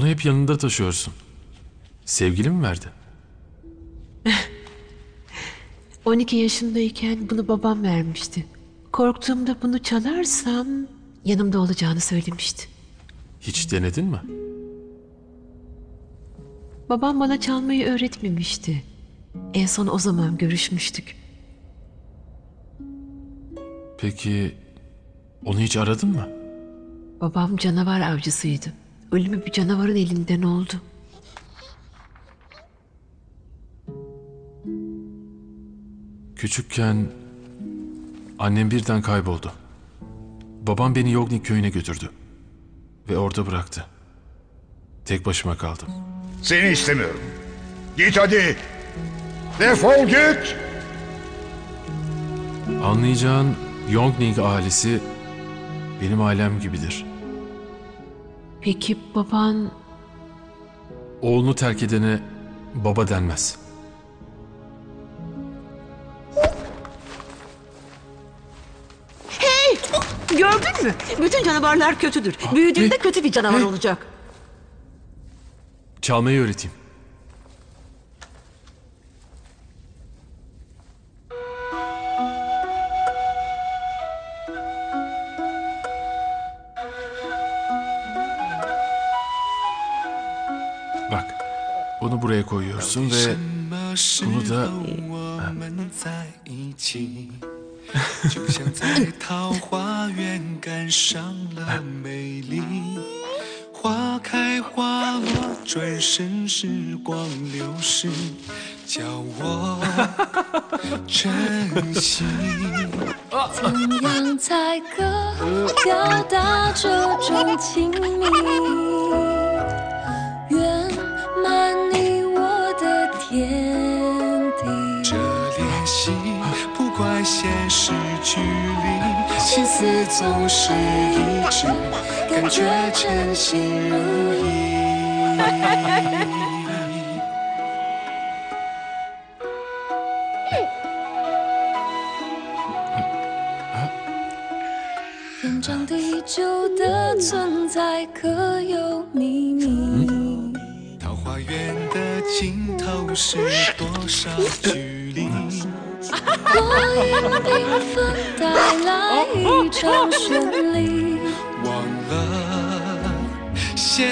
Onu hep yanında taşıyorsun. Sevgili mi verdi? (laughs) 12 yaşındayken bunu babam vermişti. Korktuğumda bunu çalarsam yanımda olacağını söylemişti. Hiç denedin mi? Babam bana çalmayı öğretmemişti. En son o zaman görüşmüştük. Peki onu hiç aradın mı? Babam canavar avcısıydı. Ölümü bir canavarın elinden oldu. Küçükken annem birden kayboldu. Babam beni Yognik köyüne götürdü. Ve orada bıraktı. Tek başıma kaldım. Seni istemiyorum. Git hadi. Defol git. Anlayacağın Yongning ailesi benim ailem gibidir. Peki baban Oğlunu terk edene baba denmez. Hey! Gördün mü? Bütün canavarlar kötüdür. Büyüdüğünde kötü bir canavar olacak. Çalmayı öğreteyim. 起，就像在桃花源赶上了美丽。花开花落，转身时光流逝，叫我珍惜。(laughs) 怎样才可表达这种亲密？距离，心思总是一致，感觉真心如意。天长地久的存在可有秘密？桃花源的尽头是多少？光阴缤纷带来一场绚丽。忘了嫌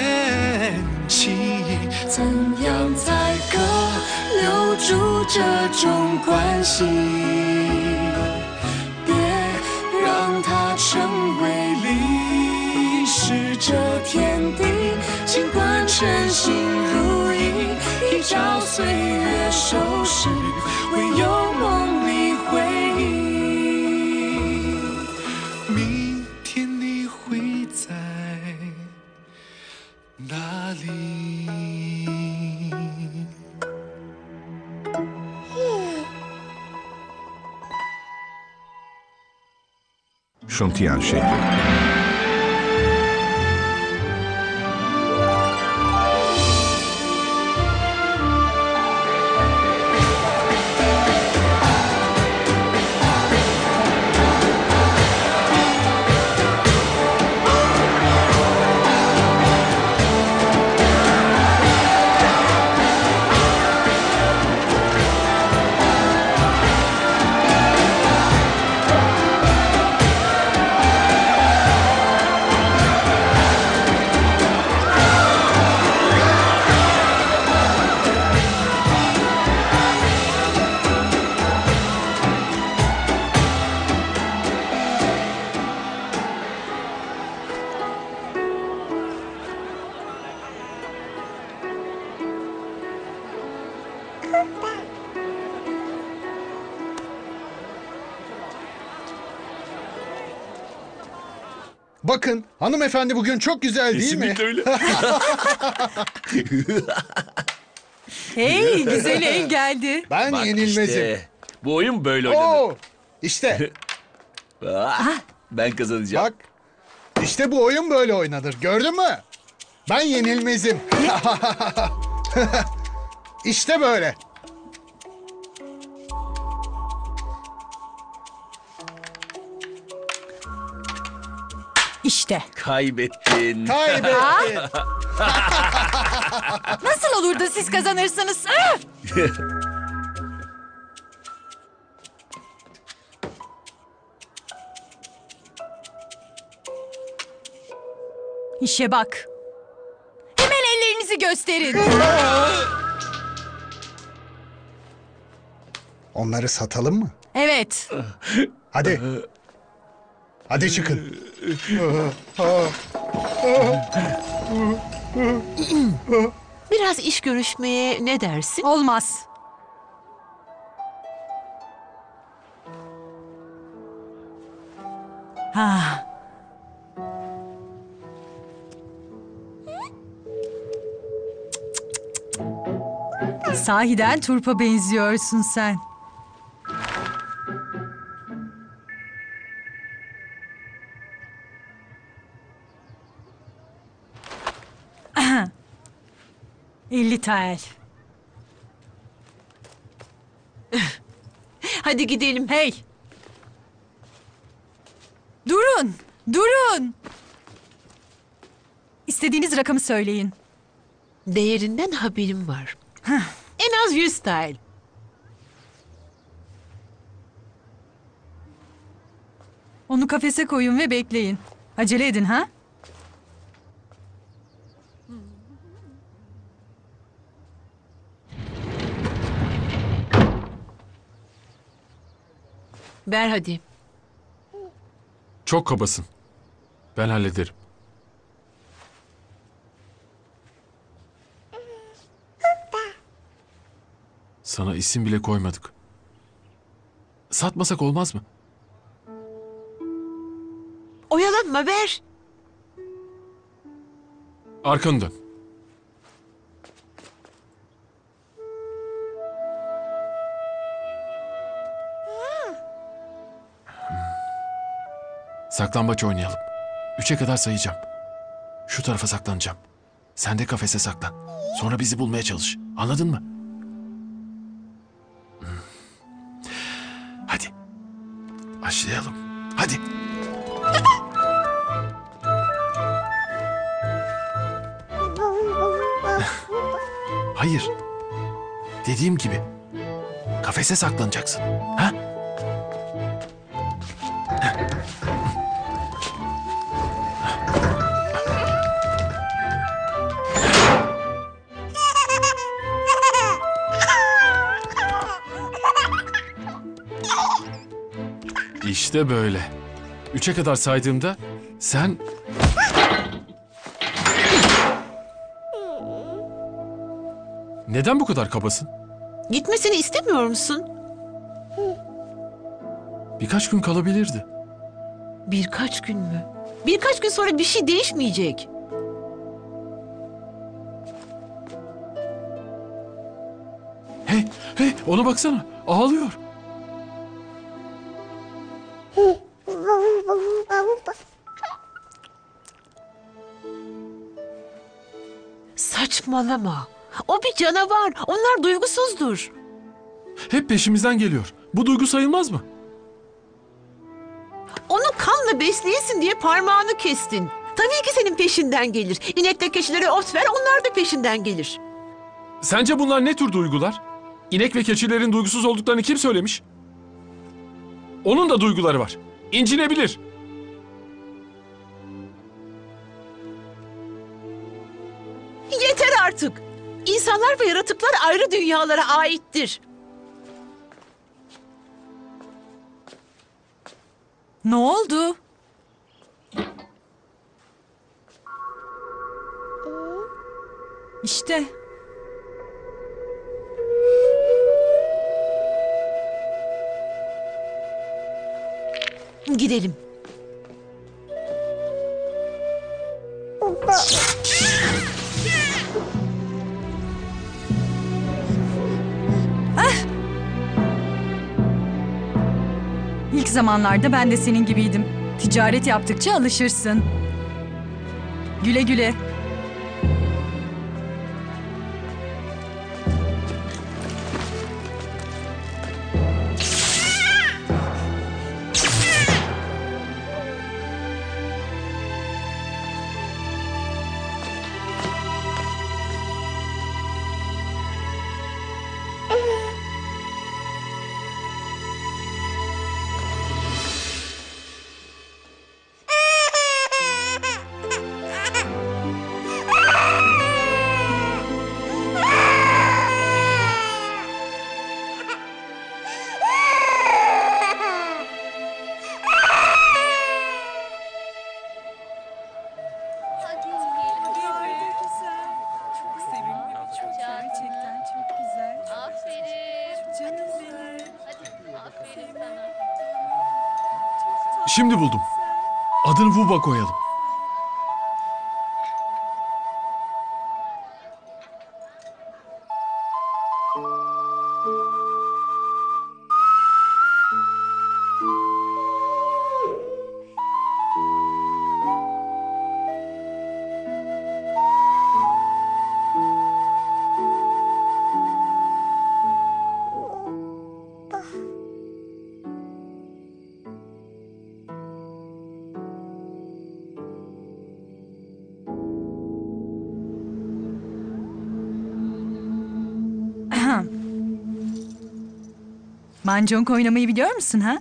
弃，怎样才可留住这种关系。别让它成为历史这天地，尽管称心如意，一朝岁月收拾，唯有梦？Şuntiyan şehri. Hanımefendi bugün çok güzel değil mi? Kesinlikle öyle. (laughs) Hey güzel el geldi. Ben Bak yenilmezim. işte, bu oyun böyle oynanır. Oo, işte (laughs) Ah, ben kazanacağım. bak. İşte bu oyun böyle oynanır. Gördün mü? Ben yenilmezim. (laughs) işte böyle. İşte. Kaybettin. Kaybettin. (laughs) (laughs) Nasıl olur da siz kazanırsınız? Ah! İşe bak. Hemen ellerinizi gösterin. Onları satalım mı? Evet. Hadi. Hadi çıkın. Biraz iş görüşmeye ne dersin? Olmaz. Ha. Sahiden turpa benziyorsun sen. 50 tel. (laughs) Hadi gidelim. Hey. Durun. Durun. İstediğiniz rakamı söyleyin. Değerinden haberim var. en az 100 tel. Onu kafese koyun ve bekleyin. Acele edin ha? Ver hadi. Çok kabasın. Ben hallederim. Sana isim bile koymadık. Satmasak olmaz mı? Oyalanma ver. Arkanı dön. Saklambaç oynayalım. Üçe kadar sayacağım. Şu tarafa saklanacağım. Sen de kafese saklan. Sonra bizi bulmaya çalış. Anladın mı? Hmm. Hadi. Başlayalım. Hadi. Hayır. Dediğim gibi. Kafese saklanacaksın. Ha? İşte böyle. Üçe kadar saydığımda sen... Neden bu kadar kabasın? Gitmesini istemiyor musun? Birkaç gün kalabilirdi. Birkaç gün mü? Birkaç gün sonra bir şey değişmeyecek. Hey, hey ona baksana. Ağlıyor. Saçmalama. O bir canavar. Onlar duygusuzdur. Hep peşimizden geliyor. Bu duygu sayılmaz mı? Onu kanla besleyesin diye parmağını kestin. Tabii ki senin peşinden gelir. İnekle keçilere ot ver onlar da peşinden gelir. Sence bunlar ne tür duygular? İnek ve keçilerin duygusuz olduklarını kim söylemiş? Onun da duyguları var. İncinebilir. Ve yaratıklar ayrı dünyalara aittir. Ne oldu? İşte. Gidelim. Zamanlarda ben de senin gibiydim. Ticaret yaptıkça alışırsın. Güle güle. Şimdi buldum. Adını Vuba koyalım. Mahjong oynamayı biliyor musun ha?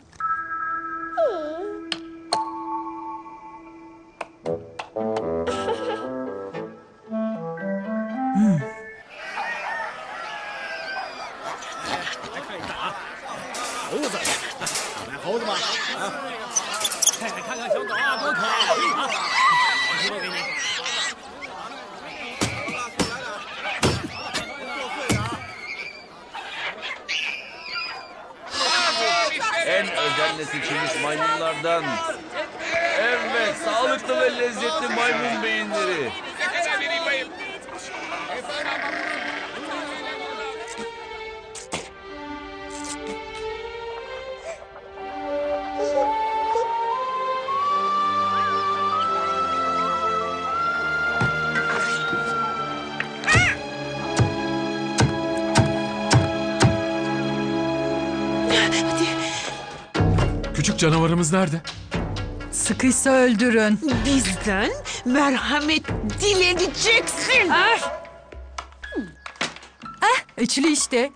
Canavarımız nerede? Sıkıysa öldürün. Bizden merhamet dileneceksin. Ah, üçlü işte.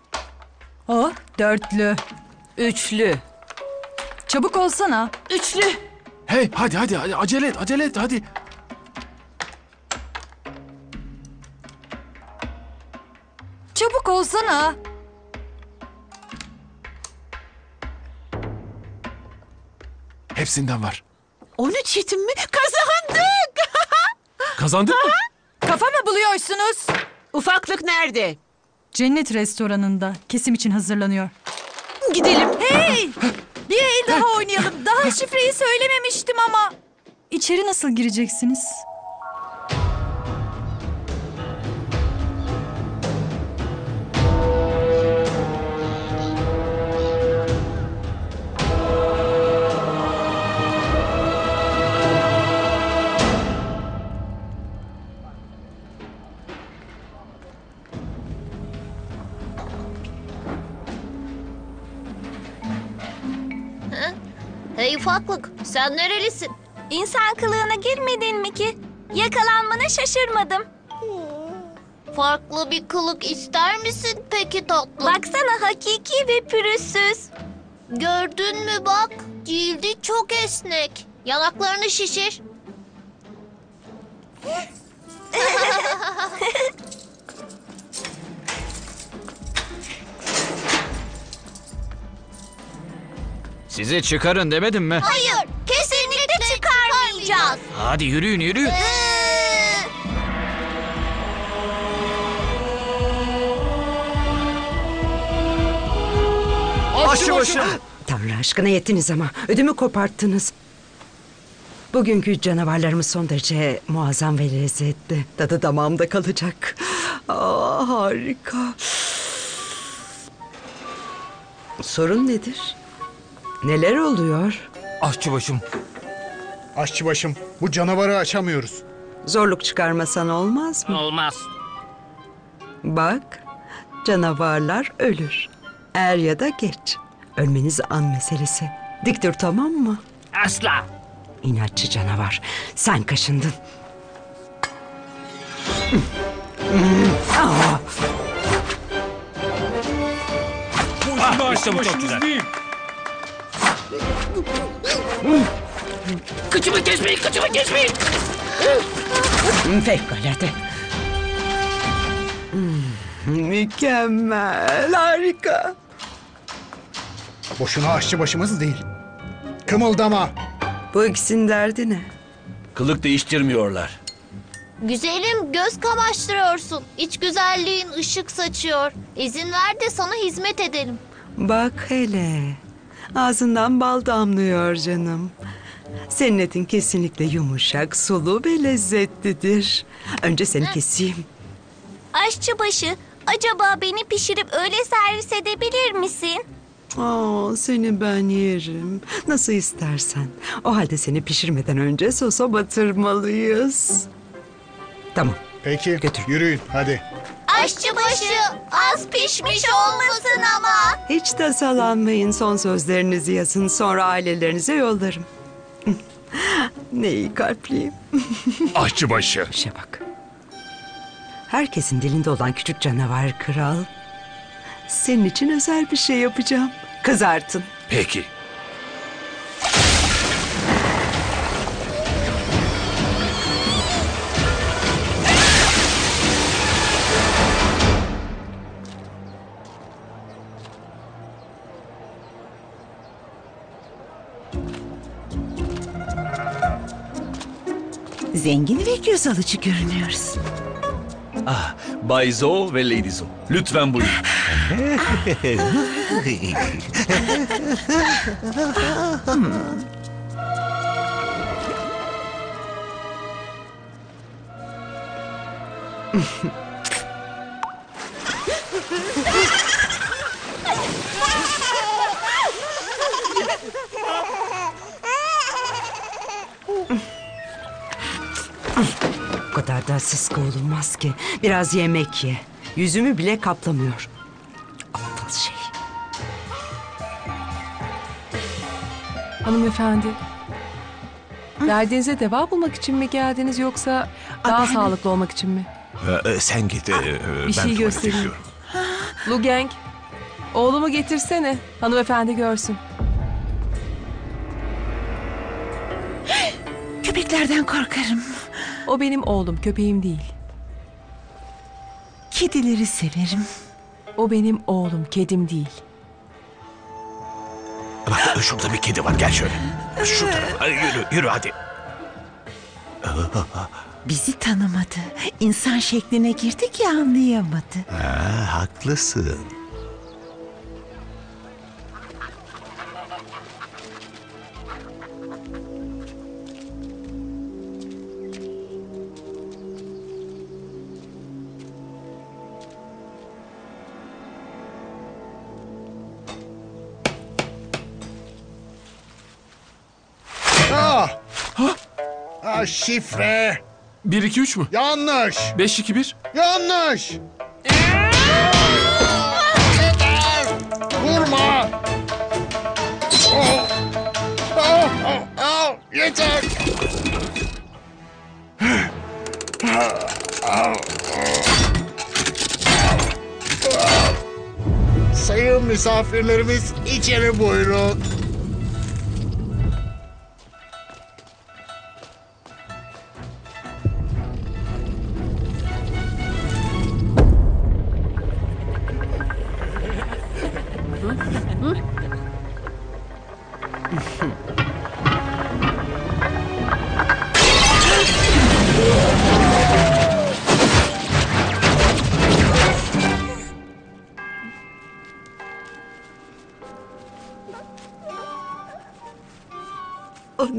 O dörtlü. Üçlü. Çabuk olsana. Üçlü. Hey hadi hadi hadi acele et acele et hadi. Çabuk olsana. Hepsinden var. 13 yetim mi? Kazandık. (laughs) Kazandık mı? Kafa mı buluyorsunuz? Ufaklık nerede? Cennet restoranında. Kesim için hazırlanıyor. Gidelim. Hey! Bir el daha oynayalım. Daha şifreyi söylememiştim ama. İçeri nasıl gireceksiniz? Ufaklık, sen nerelisin? İnsan kılığına girmedin mi ki? Yakalanmana şaşırmadım. Farklı bir kılık ister misin peki tatlım? Baksana hakiki ve pürüzsüz. Gördün mü bak, cildi çok esnek. Yanaklarını şişir. (laughs) Sizi çıkarın demedim mi? Hayır, kesinlikle çıkarmayacağız. Hadi yürüyün yürüyün. Aşçıbaşı. Tanrı aşkına yettiniz ama ödümü koparttınız. Bugünkü canavarlarımız son derece muazzam ve lezzetli. Tadı damağımda kalacak. Aa, harika. Sorun nedir? Neler oluyor? Aşçıbaşım. Aşçıbaşım, bu canavarı açamıyoruz. Zorluk çıkarmasan olmaz mı? Olmaz. Bak, canavarlar ölür. Er ya da geç. Ölmeniz an meselesi. Dik dur tamam mı? Asla. İnatçı canavar. Sen kaşındın. Ah! İşte bu çok güzel. Kıçımı kesmeyin, kıçımı kesmeyin. Fevkalade. Mükemmel, harika. Boşuna aşçıbaşımız değil. Kımıldama. Bu ikisinin derdi ne? Kılık değiştirmiyorlar. Güzelim göz kamaştırıyorsun. İç güzelliğin ışık saçıyor. İzin ver de sana hizmet edelim. Bak hele. Ağzından bal damlıyor canım. Senin etin kesinlikle yumuşak, sulu ve lezzetlidir. Önce seni keseyim. Aşçıbaşı, acaba beni pişirip öyle servis edebilir misin? Aa, seni ben yerim. Nasıl istersen. O halde seni pişirmeden önce sosa batırmalıyız. Tamam. Peki, yürüyün hadi. Aşçıbaşı, az pişmiş olmasın ama. Hiç tasalanmayın. Son sözlerinizi yazın. Sonra ailelerinize yollarım. (laughs) ne iyi kalpliyim. (laughs) Aşçıbaşı. İşe bak. Herkesin dilinde olan küçük canavar kral. Senin için özel bir şey yapacağım. Kızartın. Peki. Zengin ve göz alıcı görünüyoruz. Ah, Bay Zo ve Lady Zo. Lütfen buyurun. O kadar da sıska olunmaz ki. Biraz yemek ye. Yüzümü bile kaplamıyor. Aptal şey. Hanımefendi. Derdinize deva bulmak için mi geldiniz yoksa daha ben- sağlıklı olmak için mi? Ee, sen git. ee, ee, Bir şey tuvalete göstereyim. gidiyorum. Lugeng, oğlumu getirsene. Hanımefendi görsün. Köpeklerden korkarım. O benim oğlum, köpeğim değil. Kedileri severim. O benim oğlum, kedim değil. Bak şurada bir kedi var gel şöyle. Şu tarafa yürü yürü hadi. (laughs) Bizi tanımadı. İnsan şekline girdik ya anlayamadı. Ha, haklısın. Şifre. 1 2 3 mü? Yanlış. 5 2 1. Yanlış. Yeter. Vurma. Oh. Oh, oh, oh. Yeter. Sayın misafirlerimiz içeri buyurun.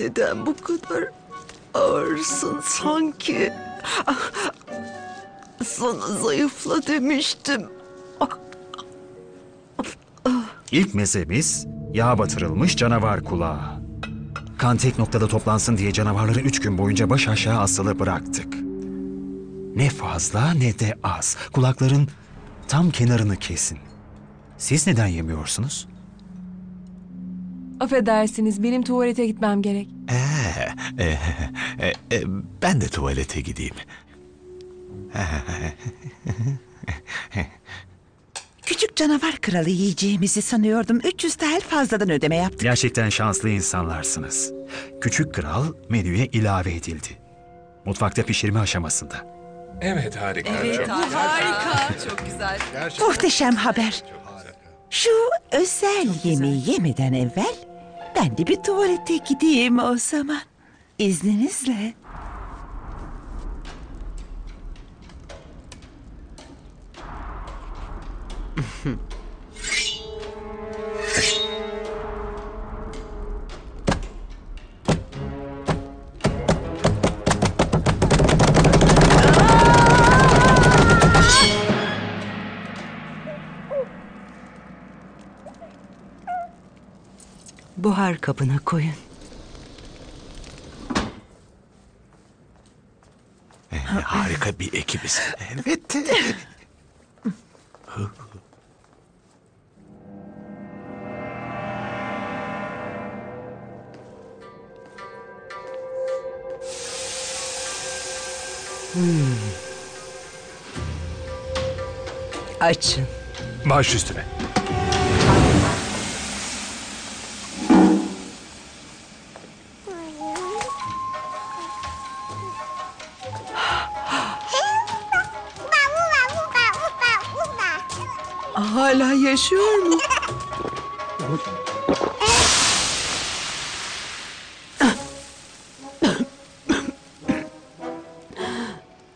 Neden bu kadar ağırsın sanki? Sana zayıfla demiştim. İlk mezemiz yağ batırılmış canavar kulağı. Kan tek noktada toplansın diye canavarları üç gün boyunca baş aşağı asılı bıraktık. Ne fazla ne de az. Kulakların tam kenarını kesin. Siz neden yemiyorsunuz? Affedersiniz benim tuvalete gitmem gerek. Ee, e, e, e, ben de tuvalete gideyim. Küçük canavar kralı yiyeceğimizi sanıyordum. 300 TL fazladan ödeme yaptık. Gerçekten şanslı insanlarsınız. Küçük kral menüye ilave edildi. Mutfakta pişirme aşamasında. Evet harika. Evet harika. Çok güzel. Muhteşem haber. Şu özel yemeği yemeden evvel ben de bir tuvalete gideyim o zaman. İzninizle. (laughs) Buhar kabına koyun. Ee, harika bir ekibiz. Evet. Hmm. Açın. Baş üstüne. Hala yaşıyor mu?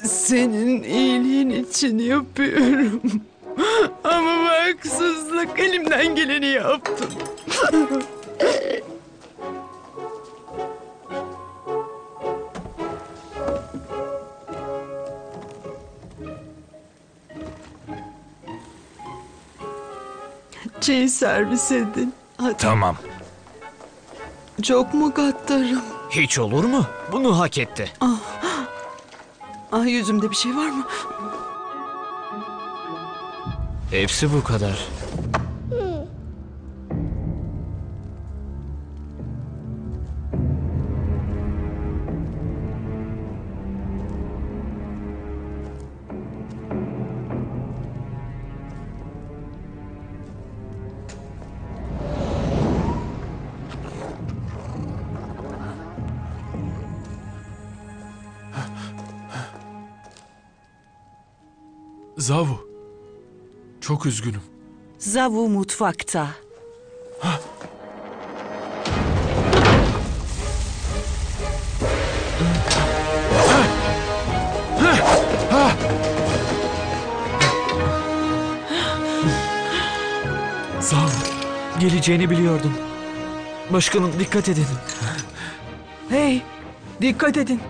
Senin iyiliğin için yapıyorum. Ama bu haksızlık elimden geleni yaptım. Çay servis edin. Hadi. Tamam. Çok mu gaddarım? Hiç olur mu? Bunu hak etti. Ah. Ah yüzümde bir şey var mı? Hepsi bu kadar. Çok üzgünüm. Zavu mutfakta. Hah. Geleceğini biliyordum. Başkanım dikkat edin. Hey, dikkat edin.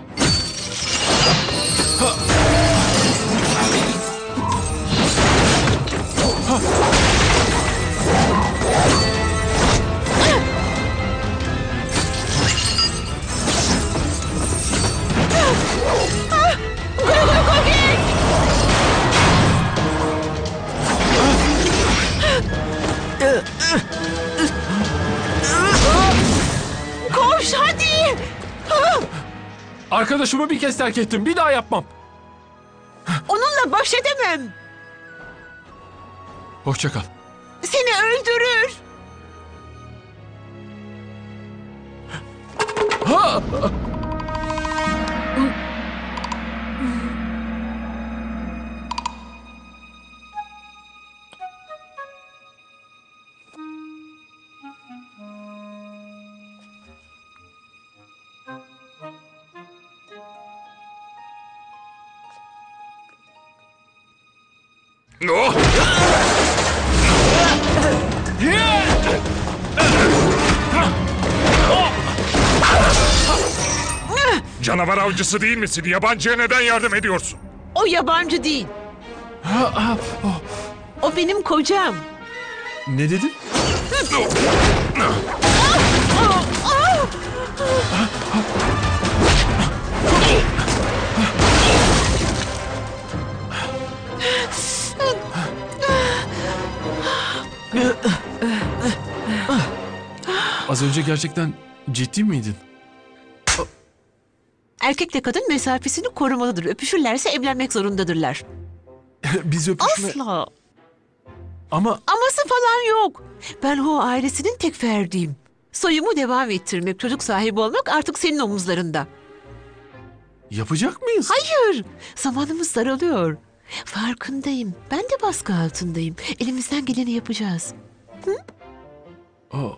Arkadaşımı bir kez terk ettim. Bir daha yapmam. Onunla baş edemem. Hoşça kal. Avcısı değil misin? Yabancıya neden yardım ediyorsun? O yabancı değil. O benim kocam. Ne dedin? Az önce gerçekten ciddi miydin? Erkekle kadın mesafesini korumalıdır. Öpüşürlerse evlenmek zorundadırlar. (laughs) Biz öpüşme... Asla. Ama Aması falan yok. Ben o ailesinin tek ferdiyim. Soyumu devam ettirmek, çocuk sahibi olmak artık senin omuzlarında. yapacak mıyız? Hayır. Zamanımız daralıyor. Farkındayım. Ben de baskı altındayım. Elimizden geleni yapacağız. Aa,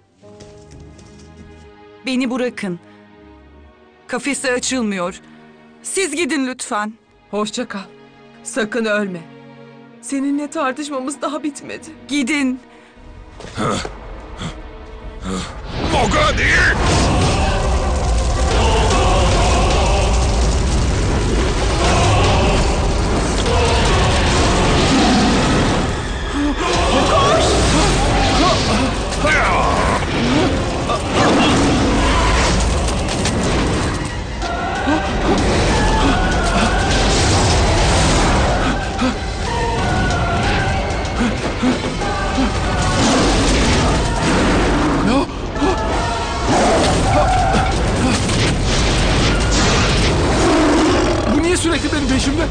Beni bırakın. Kafesi açılmıyor. Siz gidin lütfen. Hoşça kal. Sakın ölme. Seninle tartışmamız daha bitmedi. Gidin. Mogadi! Bu niye sürekli benim peşimde?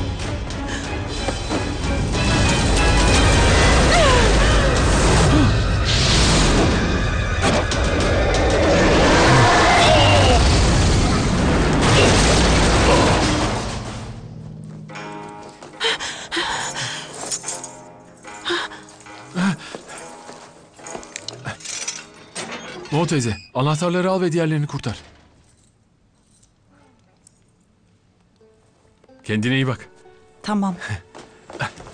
Mo teyze, anahtarları al ve diğerlerini kurtar. Kendine iyi bak. Tamam. (laughs)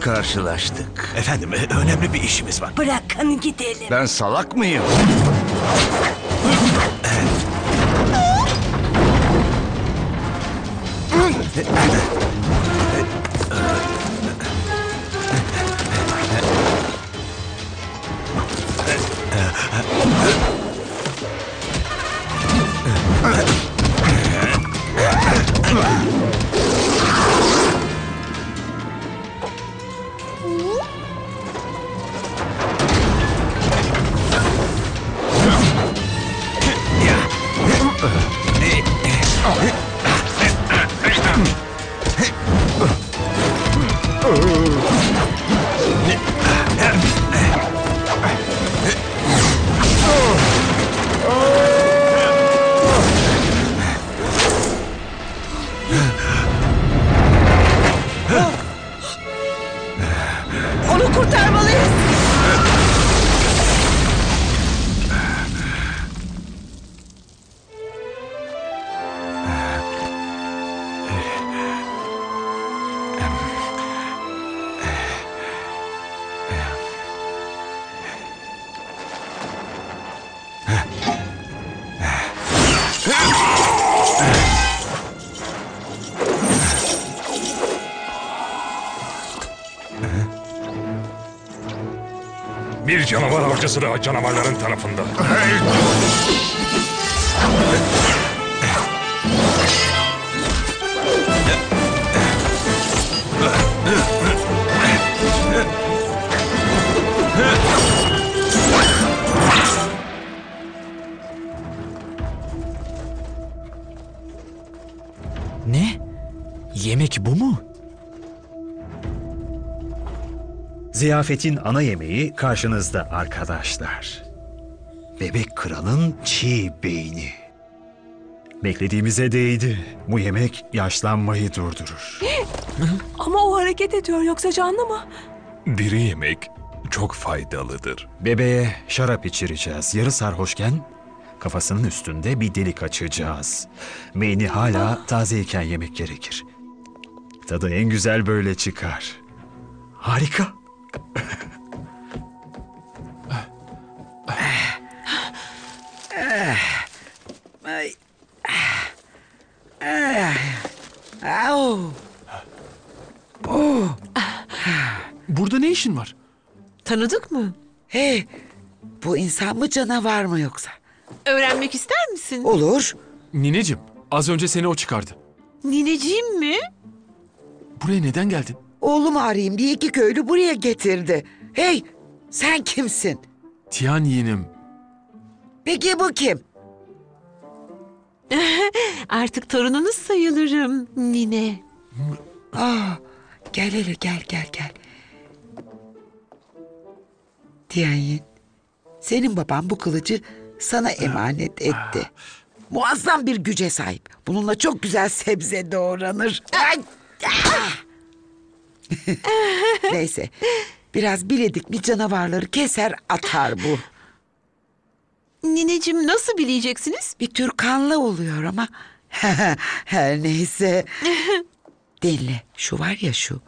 Karşılaştık. Efendim önemli bir işimiz var. Bırakın gidelim. Ben salak mıyım? Avcısı da canavarların tarafında. Ne? Ziyafetin ana yemeği karşınızda arkadaşlar. Bebek kralın çiğ beyni. Beklediğimize değdi. Bu yemek yaşlanmayı durdurur. (gasps) Ama o hareket ediyor yoksa canlı mı? Diri yemek çok faydalıdır. Bebeğe şarap içireceğiz. Yarı sarhoşken kafasının üstünde bir delik açacağız. Beyni hala tazeyken yemek gerekir. Tadı en güzel böyle çıkar. Harika. Ay. Au. Burada ne işin var? Tanıdık mı? Hey, bu insan mı canavar mı yoksa? Öğrenmek ister misin? Olur. Nineciğim, az önce seni o çıkardı. Nineciğim mi? Buraya neden geldin? Oğlumu arayayım diye iki köylü buraya getirdi. Hey, sen kimsin? Tian yeğenim. Peki bu kim? (laughs) Artık torununuz sayılırım nine. Aa, gel hele gel gel gel. Tianyin, senin baban bu kılıcı sana emanet etti. Muazzam bir güce sahip. Bununla çok güzel sebze doğranır. Ay! Ah! (laughs) Neyse, biraz biledik bir canavarları keser atar bu. Nineciğim nasıl bileceksiniz? Bir tür kanlı oluyor ama. (laughs) Her neyse. (laughs) Dinle, şu var ya şu.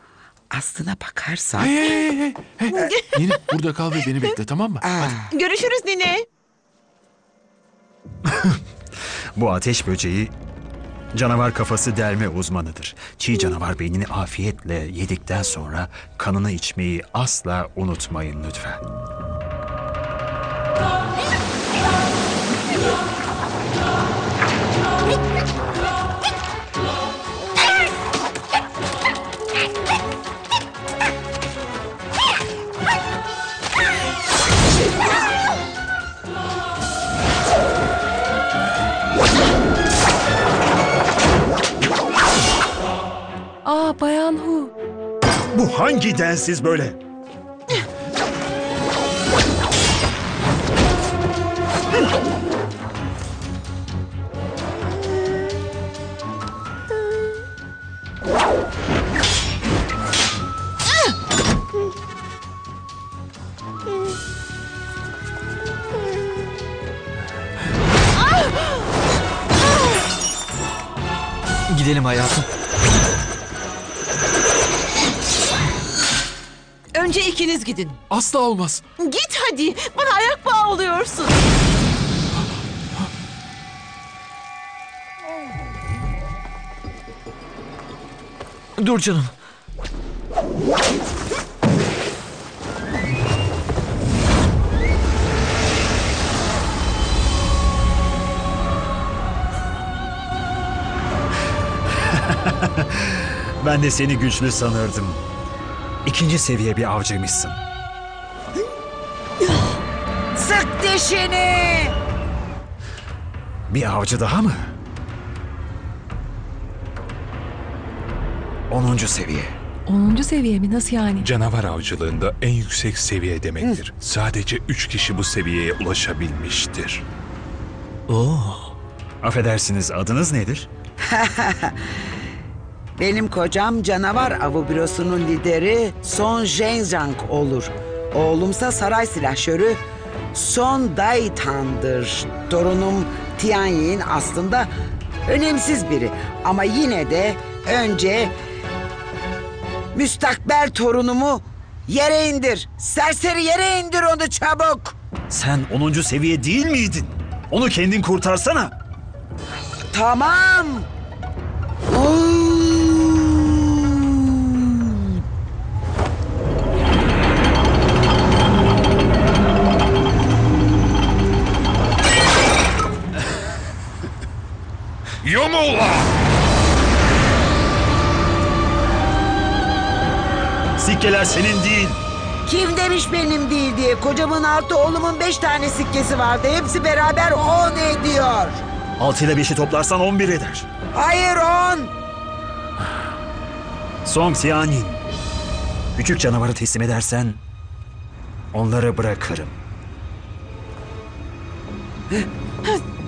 Aslına bakarsan... Hey hey hey hey. hey. Nine burada kal ve beni bekle tamam mı? Hadi. Görüşürüz nine. Bu ateş böceği canavar kafası delme uzmanıdır. Çiğ canavar beynini afiyetle yedikten sonra kanını içmeyi asla unutmayın lütfen. Bayan Hu. Bu hangi densiz böyle? Gidin. Asla olmaz. Git hadi. Bana ayak bağı oluyorsun. Dur canım. Ben de seni güçlü sanırdım. İkinci seviye bir avcıymışsın. Sık dişini. Bir avcı daha mı? Onuncu seviye. 10. seviye mi? Nasıl yani? Canavar avcılığında en yüksek seviye demektir. Sadece üç kişi bu seviyeye ulaşabilmiştir. Oo. Affedersiniz adınız nedir? (laughs) Benim kocam canavar avı bürosunun lideri Son Zhenzhang olur. Oğlumsa saray silahşörü Son Daitan'dır. Torunum Tianyin aslında önemsiz biri. Ama yine de önce müstakbel torunumu yere indir. Serseri yere indir onu çabuk. Sen 10. seviye değil miydin? Onu kendin kurtarsana. Tamam. Yumula! Sikkeler senin değil. Kim demiş benim değil diye. Kocamın altı oğlumun beş tane sikkesi vardı. Hepsi beraber on ediyor. 6 ile 5'i toplarsan 11 eder. Hayır on. Song Tianyin. Küçük canavarı teslim edersen onları bırakırım. (laughs)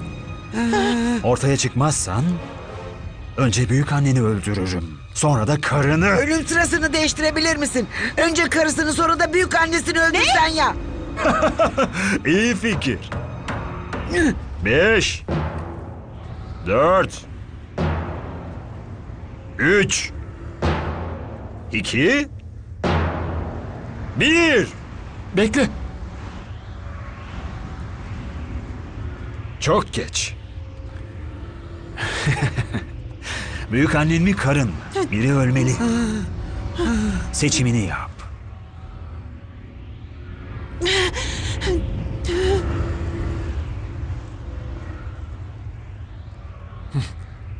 Ortaya çıkmazsan önce büyük anneni öldürürüm. Sonra da karını. Ölüm sırasını değiştirebilir misin? Önce karısını sonra da büyük annesini öldürsen ya. (laughs) İyi fikir. Beş. Dört. Üç. İki. Bir. Bekle. Çok geç. (laughs) Büyük annen mi karın mı? Biri ölmeli. Seçimini yap.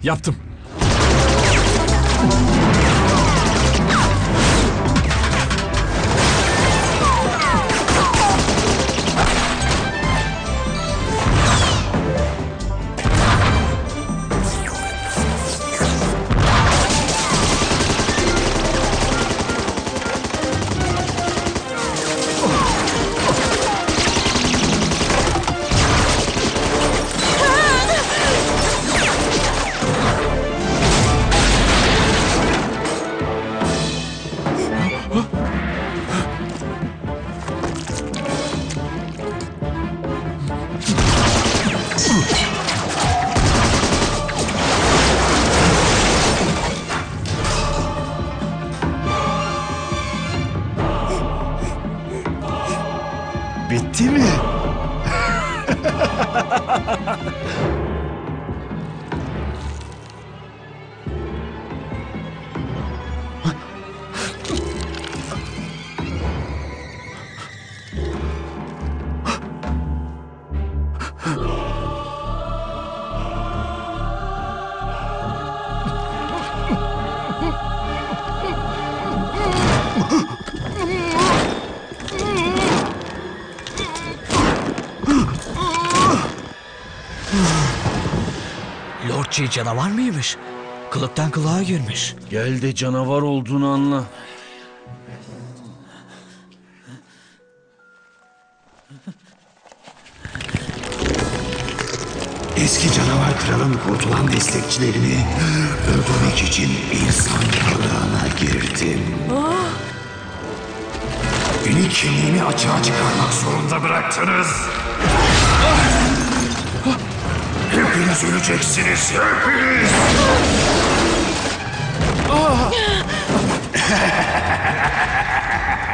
Yaptım. Chi canavar mıymış? Kılıktan kılığa girmiş. Gel de canavar olduğunu anla. Eski canavar kralın kurtulan destekçilerini öldürmek için insan kılığına girdim. Beni kimliğimi açığa çıkarmak zorunda bıraktınız. Hepiniz öleceksiniz, hepiniz! (laughs)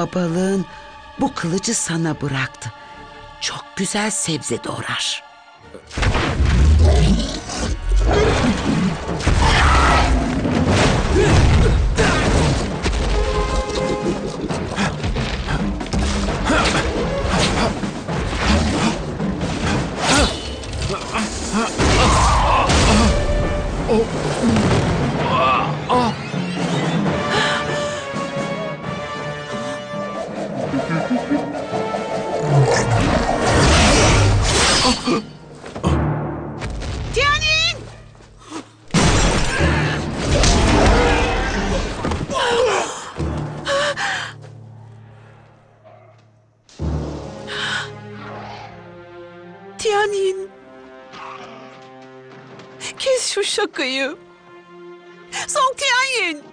babalığın bu kılıcı sana bıraktı. Çok güzel sebze doğrar. Song Tianin.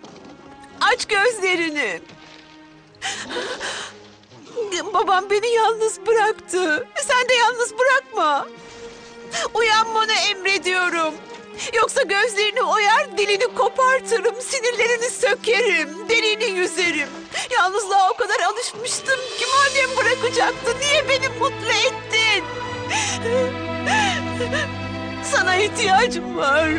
Aç gözlerini. Babam beni yalnız bıraktı. Sen de yalnız bırakma. Uyanmanı emrediyorum. Yoksa gözlerini oyar, dilini kopartırım, sinirlerini sökerim, derini yüzerim. Yalnızlığa o kadar alışmıştım ki madem bırakacaktın, niye beni mutlu ettin? Sana ihtiyacım var.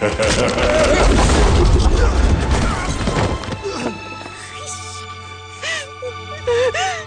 Tianin, (laughs)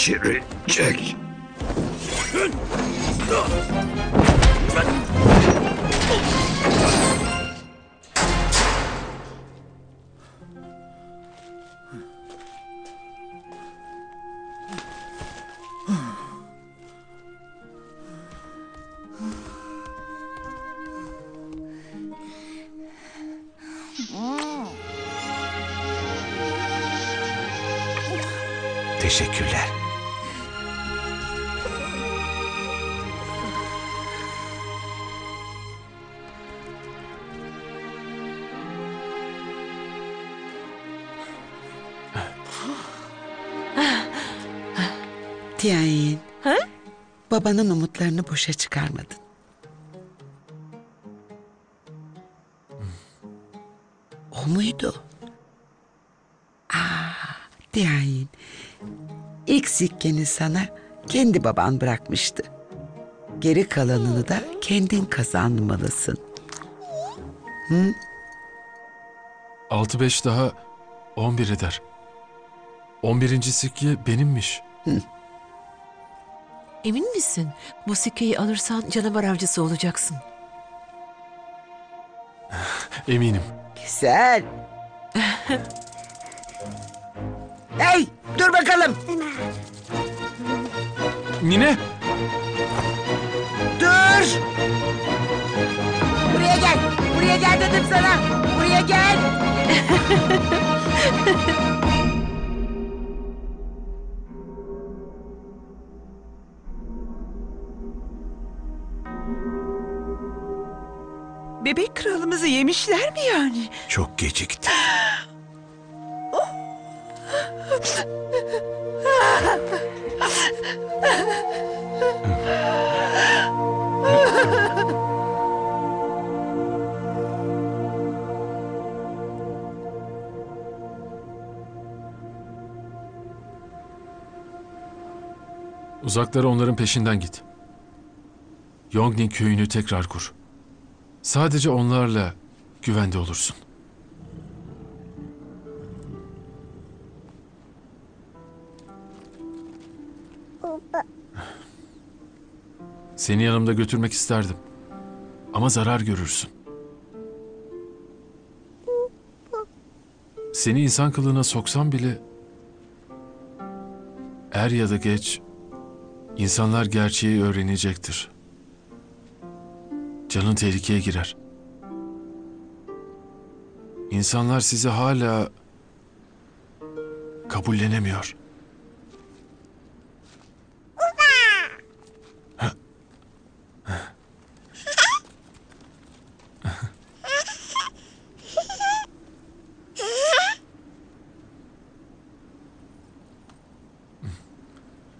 geçirecek. Teşekkürler. Tianin. Babanın umutlarını boşa çıkarmadın. O muydu? Aa, Tianin. İlk sikkeni sana kendi baban bırakmıştı. Geri kalanını da kendin kazanmalısın. Hı? Altı beş daha on bir eder. On birinci sikke benimmiş. Emin misin? Bu sikkeyi alırsan canavar avcısı olacaksın. (laughs) Eminim. Güzel. (laughs) hey dur bakalım. Nine! Dur. Buraya gel. Buraya gel dedim sana. Buraya gel. (laughs) Bebek kralımızı yemişler mi yani? Çok gecikti. (gasps) Uzaklara onların peşinden git. Yongning köyünü tekrar kur. Sadece onlarla güvende olursun. Seni yanımda götürmek isterdim. Ama zarar görürsün. Seni insan kılığına soksam bile er ya da geç insanlar gerçeği öğrenecektir. Canın tehlikeye girer. İnsanlar sizi hala kabullenemiyor.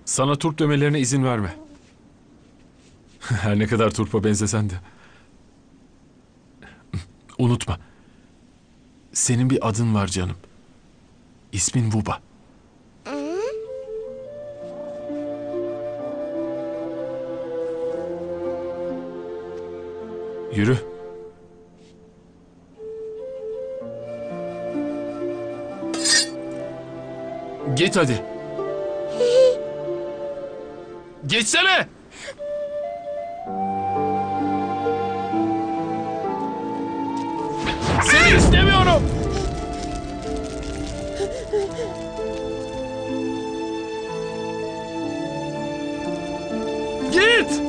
Sana turp demelerine izin verme. (laughs) Her ne kadar turpa benzesen de. Unutma. Senin bir adın var canım. İsmin Vuba. Yürü. Git hadi. (laughs) Geçsene. İstemiyorum. Git.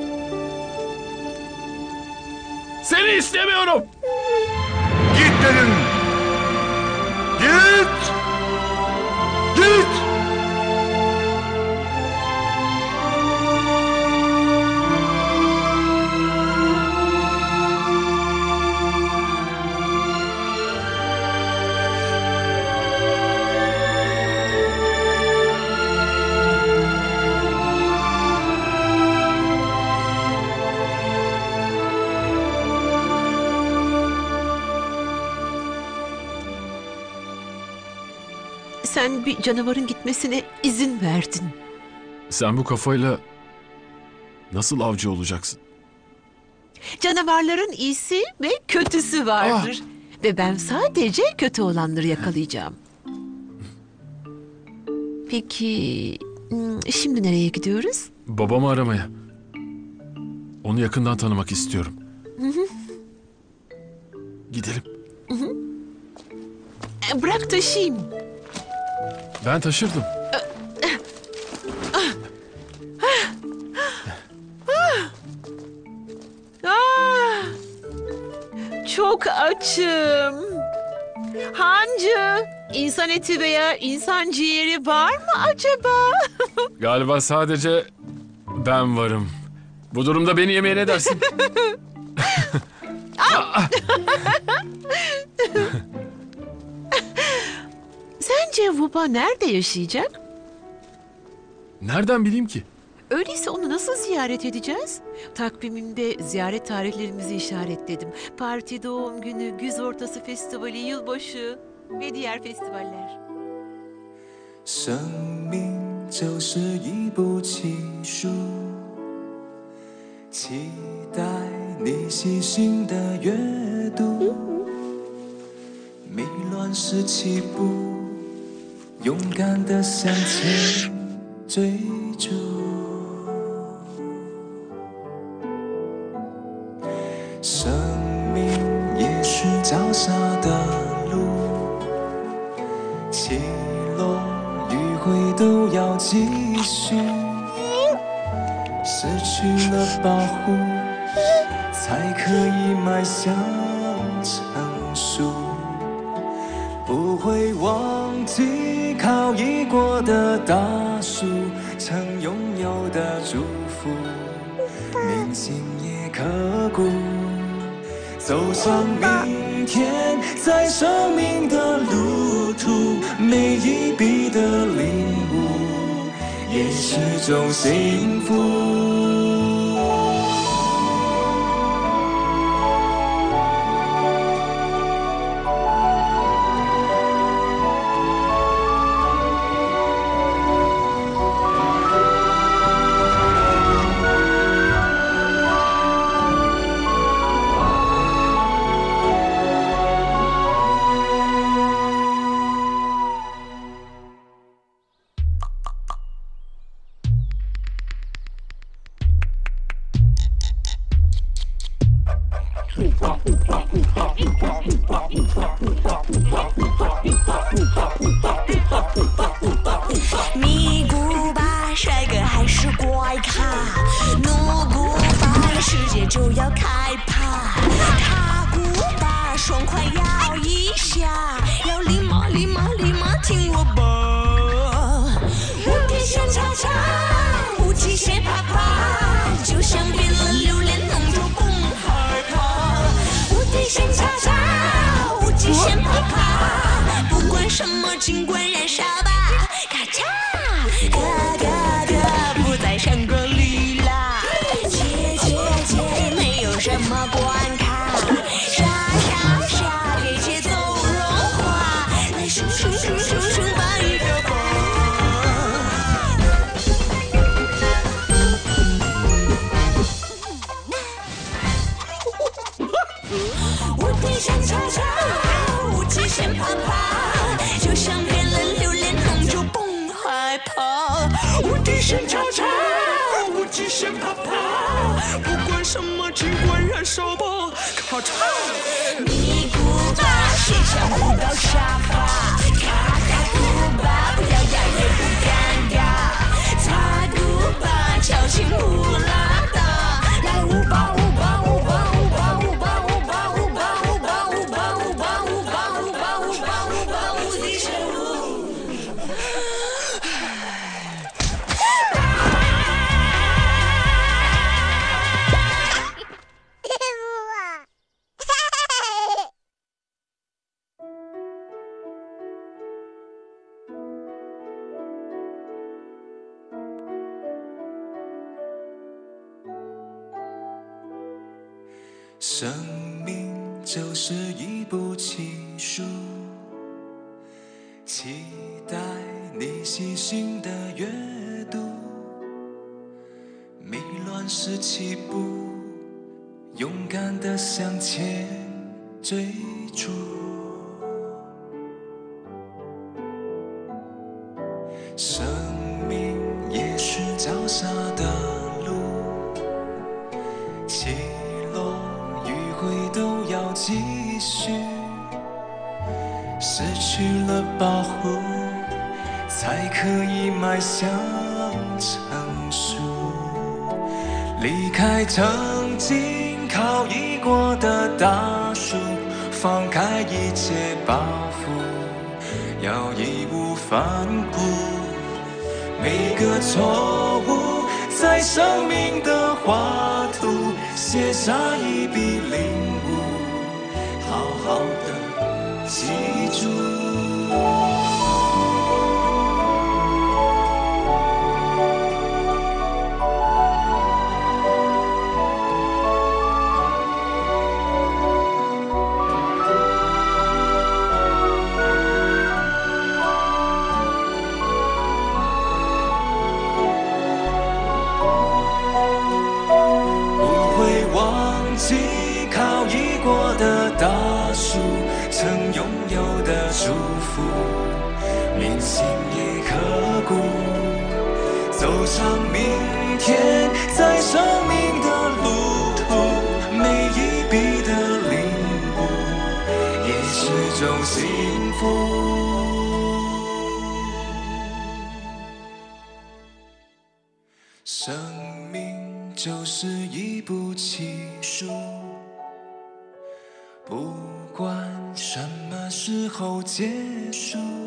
Seni istemiyorum. Bir canavarın gitmesine izin verdin. Sen bu kafayla nasıl avcı olacaksın? Canavarların iyisi ve kötüsü vardır. Ve ben sadece kötü olanları yakalayacağım. Peki hmm, şimdi nereye gidiyoruz? Babamı aramaya. Onu yakından tanımak istiyorum. Gidelim. E, Bırak taşıyayım. Ben taşırdım. Ah! Çok açım. Hancı, insan eti veya insan ciğeri var mı acaba? (laughs) Galiba sadece ben varım. Bu durumda beni yemeye ne dersin? (laughs) (laughs) Sence Vuba nerede yaşayacak? Nereden bileyim ki? Öyleyse onu nasıl ziyaret edeceğiz? Takvimimde ziyaret tarihlerimizi işaretledim. Parti, doğum günü, güz ortası festivali, yılbaşı ve diğer festivaller. 生命就是一部奇书，期待你细心的阅读。迷落 乱时起步， 勇敢的向前追逐。生命也是脚下的路，起落迂回都要继续。失去了保护，才可以迈向成熟。不会忘记靠倚过的大树，曾拥有的祝福，铭心也刻骨。走向明天，在生命的路途，每一笔的领悟，也是种幸福。尼古巴帅哥还是怪咖，努古巴世界就要开趴，卡。古巴爽快摇一下，先不怕，不管什么尽管燃烧吧。咔嚓，起舞来。乱时起步，勇敢的向前追逐。生命也是脚下的路，起落迂回都要继续。失去了保护，才可以迈向开曾经靠依过的大树，放开一切包袱，要义无反顾。每个错误，在生命的画图写下一笔领悟，好好的记住。大树，曾拥有的祝福，铭心也刻骨。走向明天，再生接受。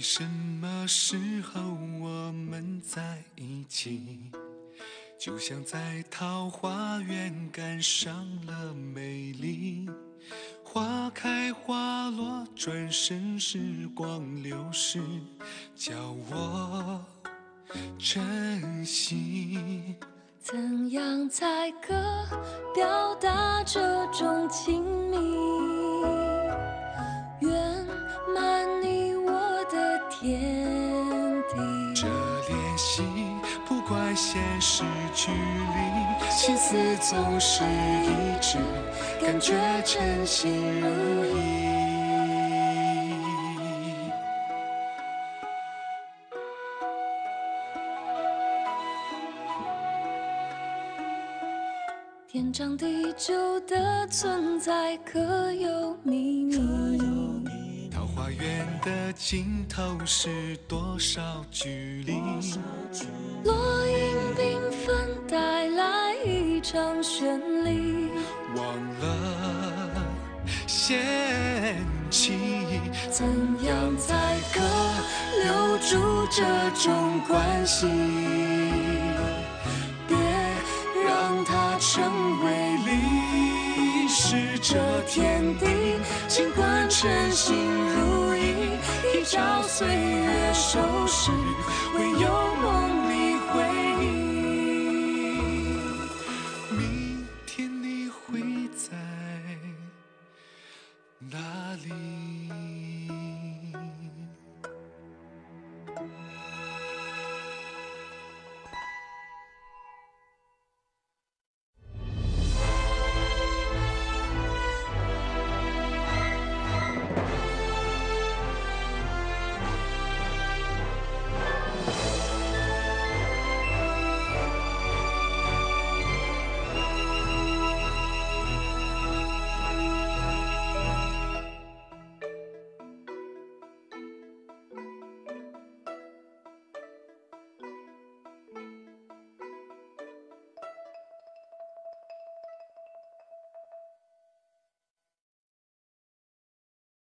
什么时候我们在一起？就像在桃花源赶上了美丽，花开花落，转身时光流逝，叫我珍惜。怎样才可表达这种亲密？总是一直，感觉称心如意。天长地久的存在，可有秘密？桃花源的尽头是多少距离？落英缤纷，带来一场绚丽。忘了嫌弃，怎样才可留住这种关系？别让它成为历史这天地。尽管称心如意，一朝岁月收拾，唯有梦。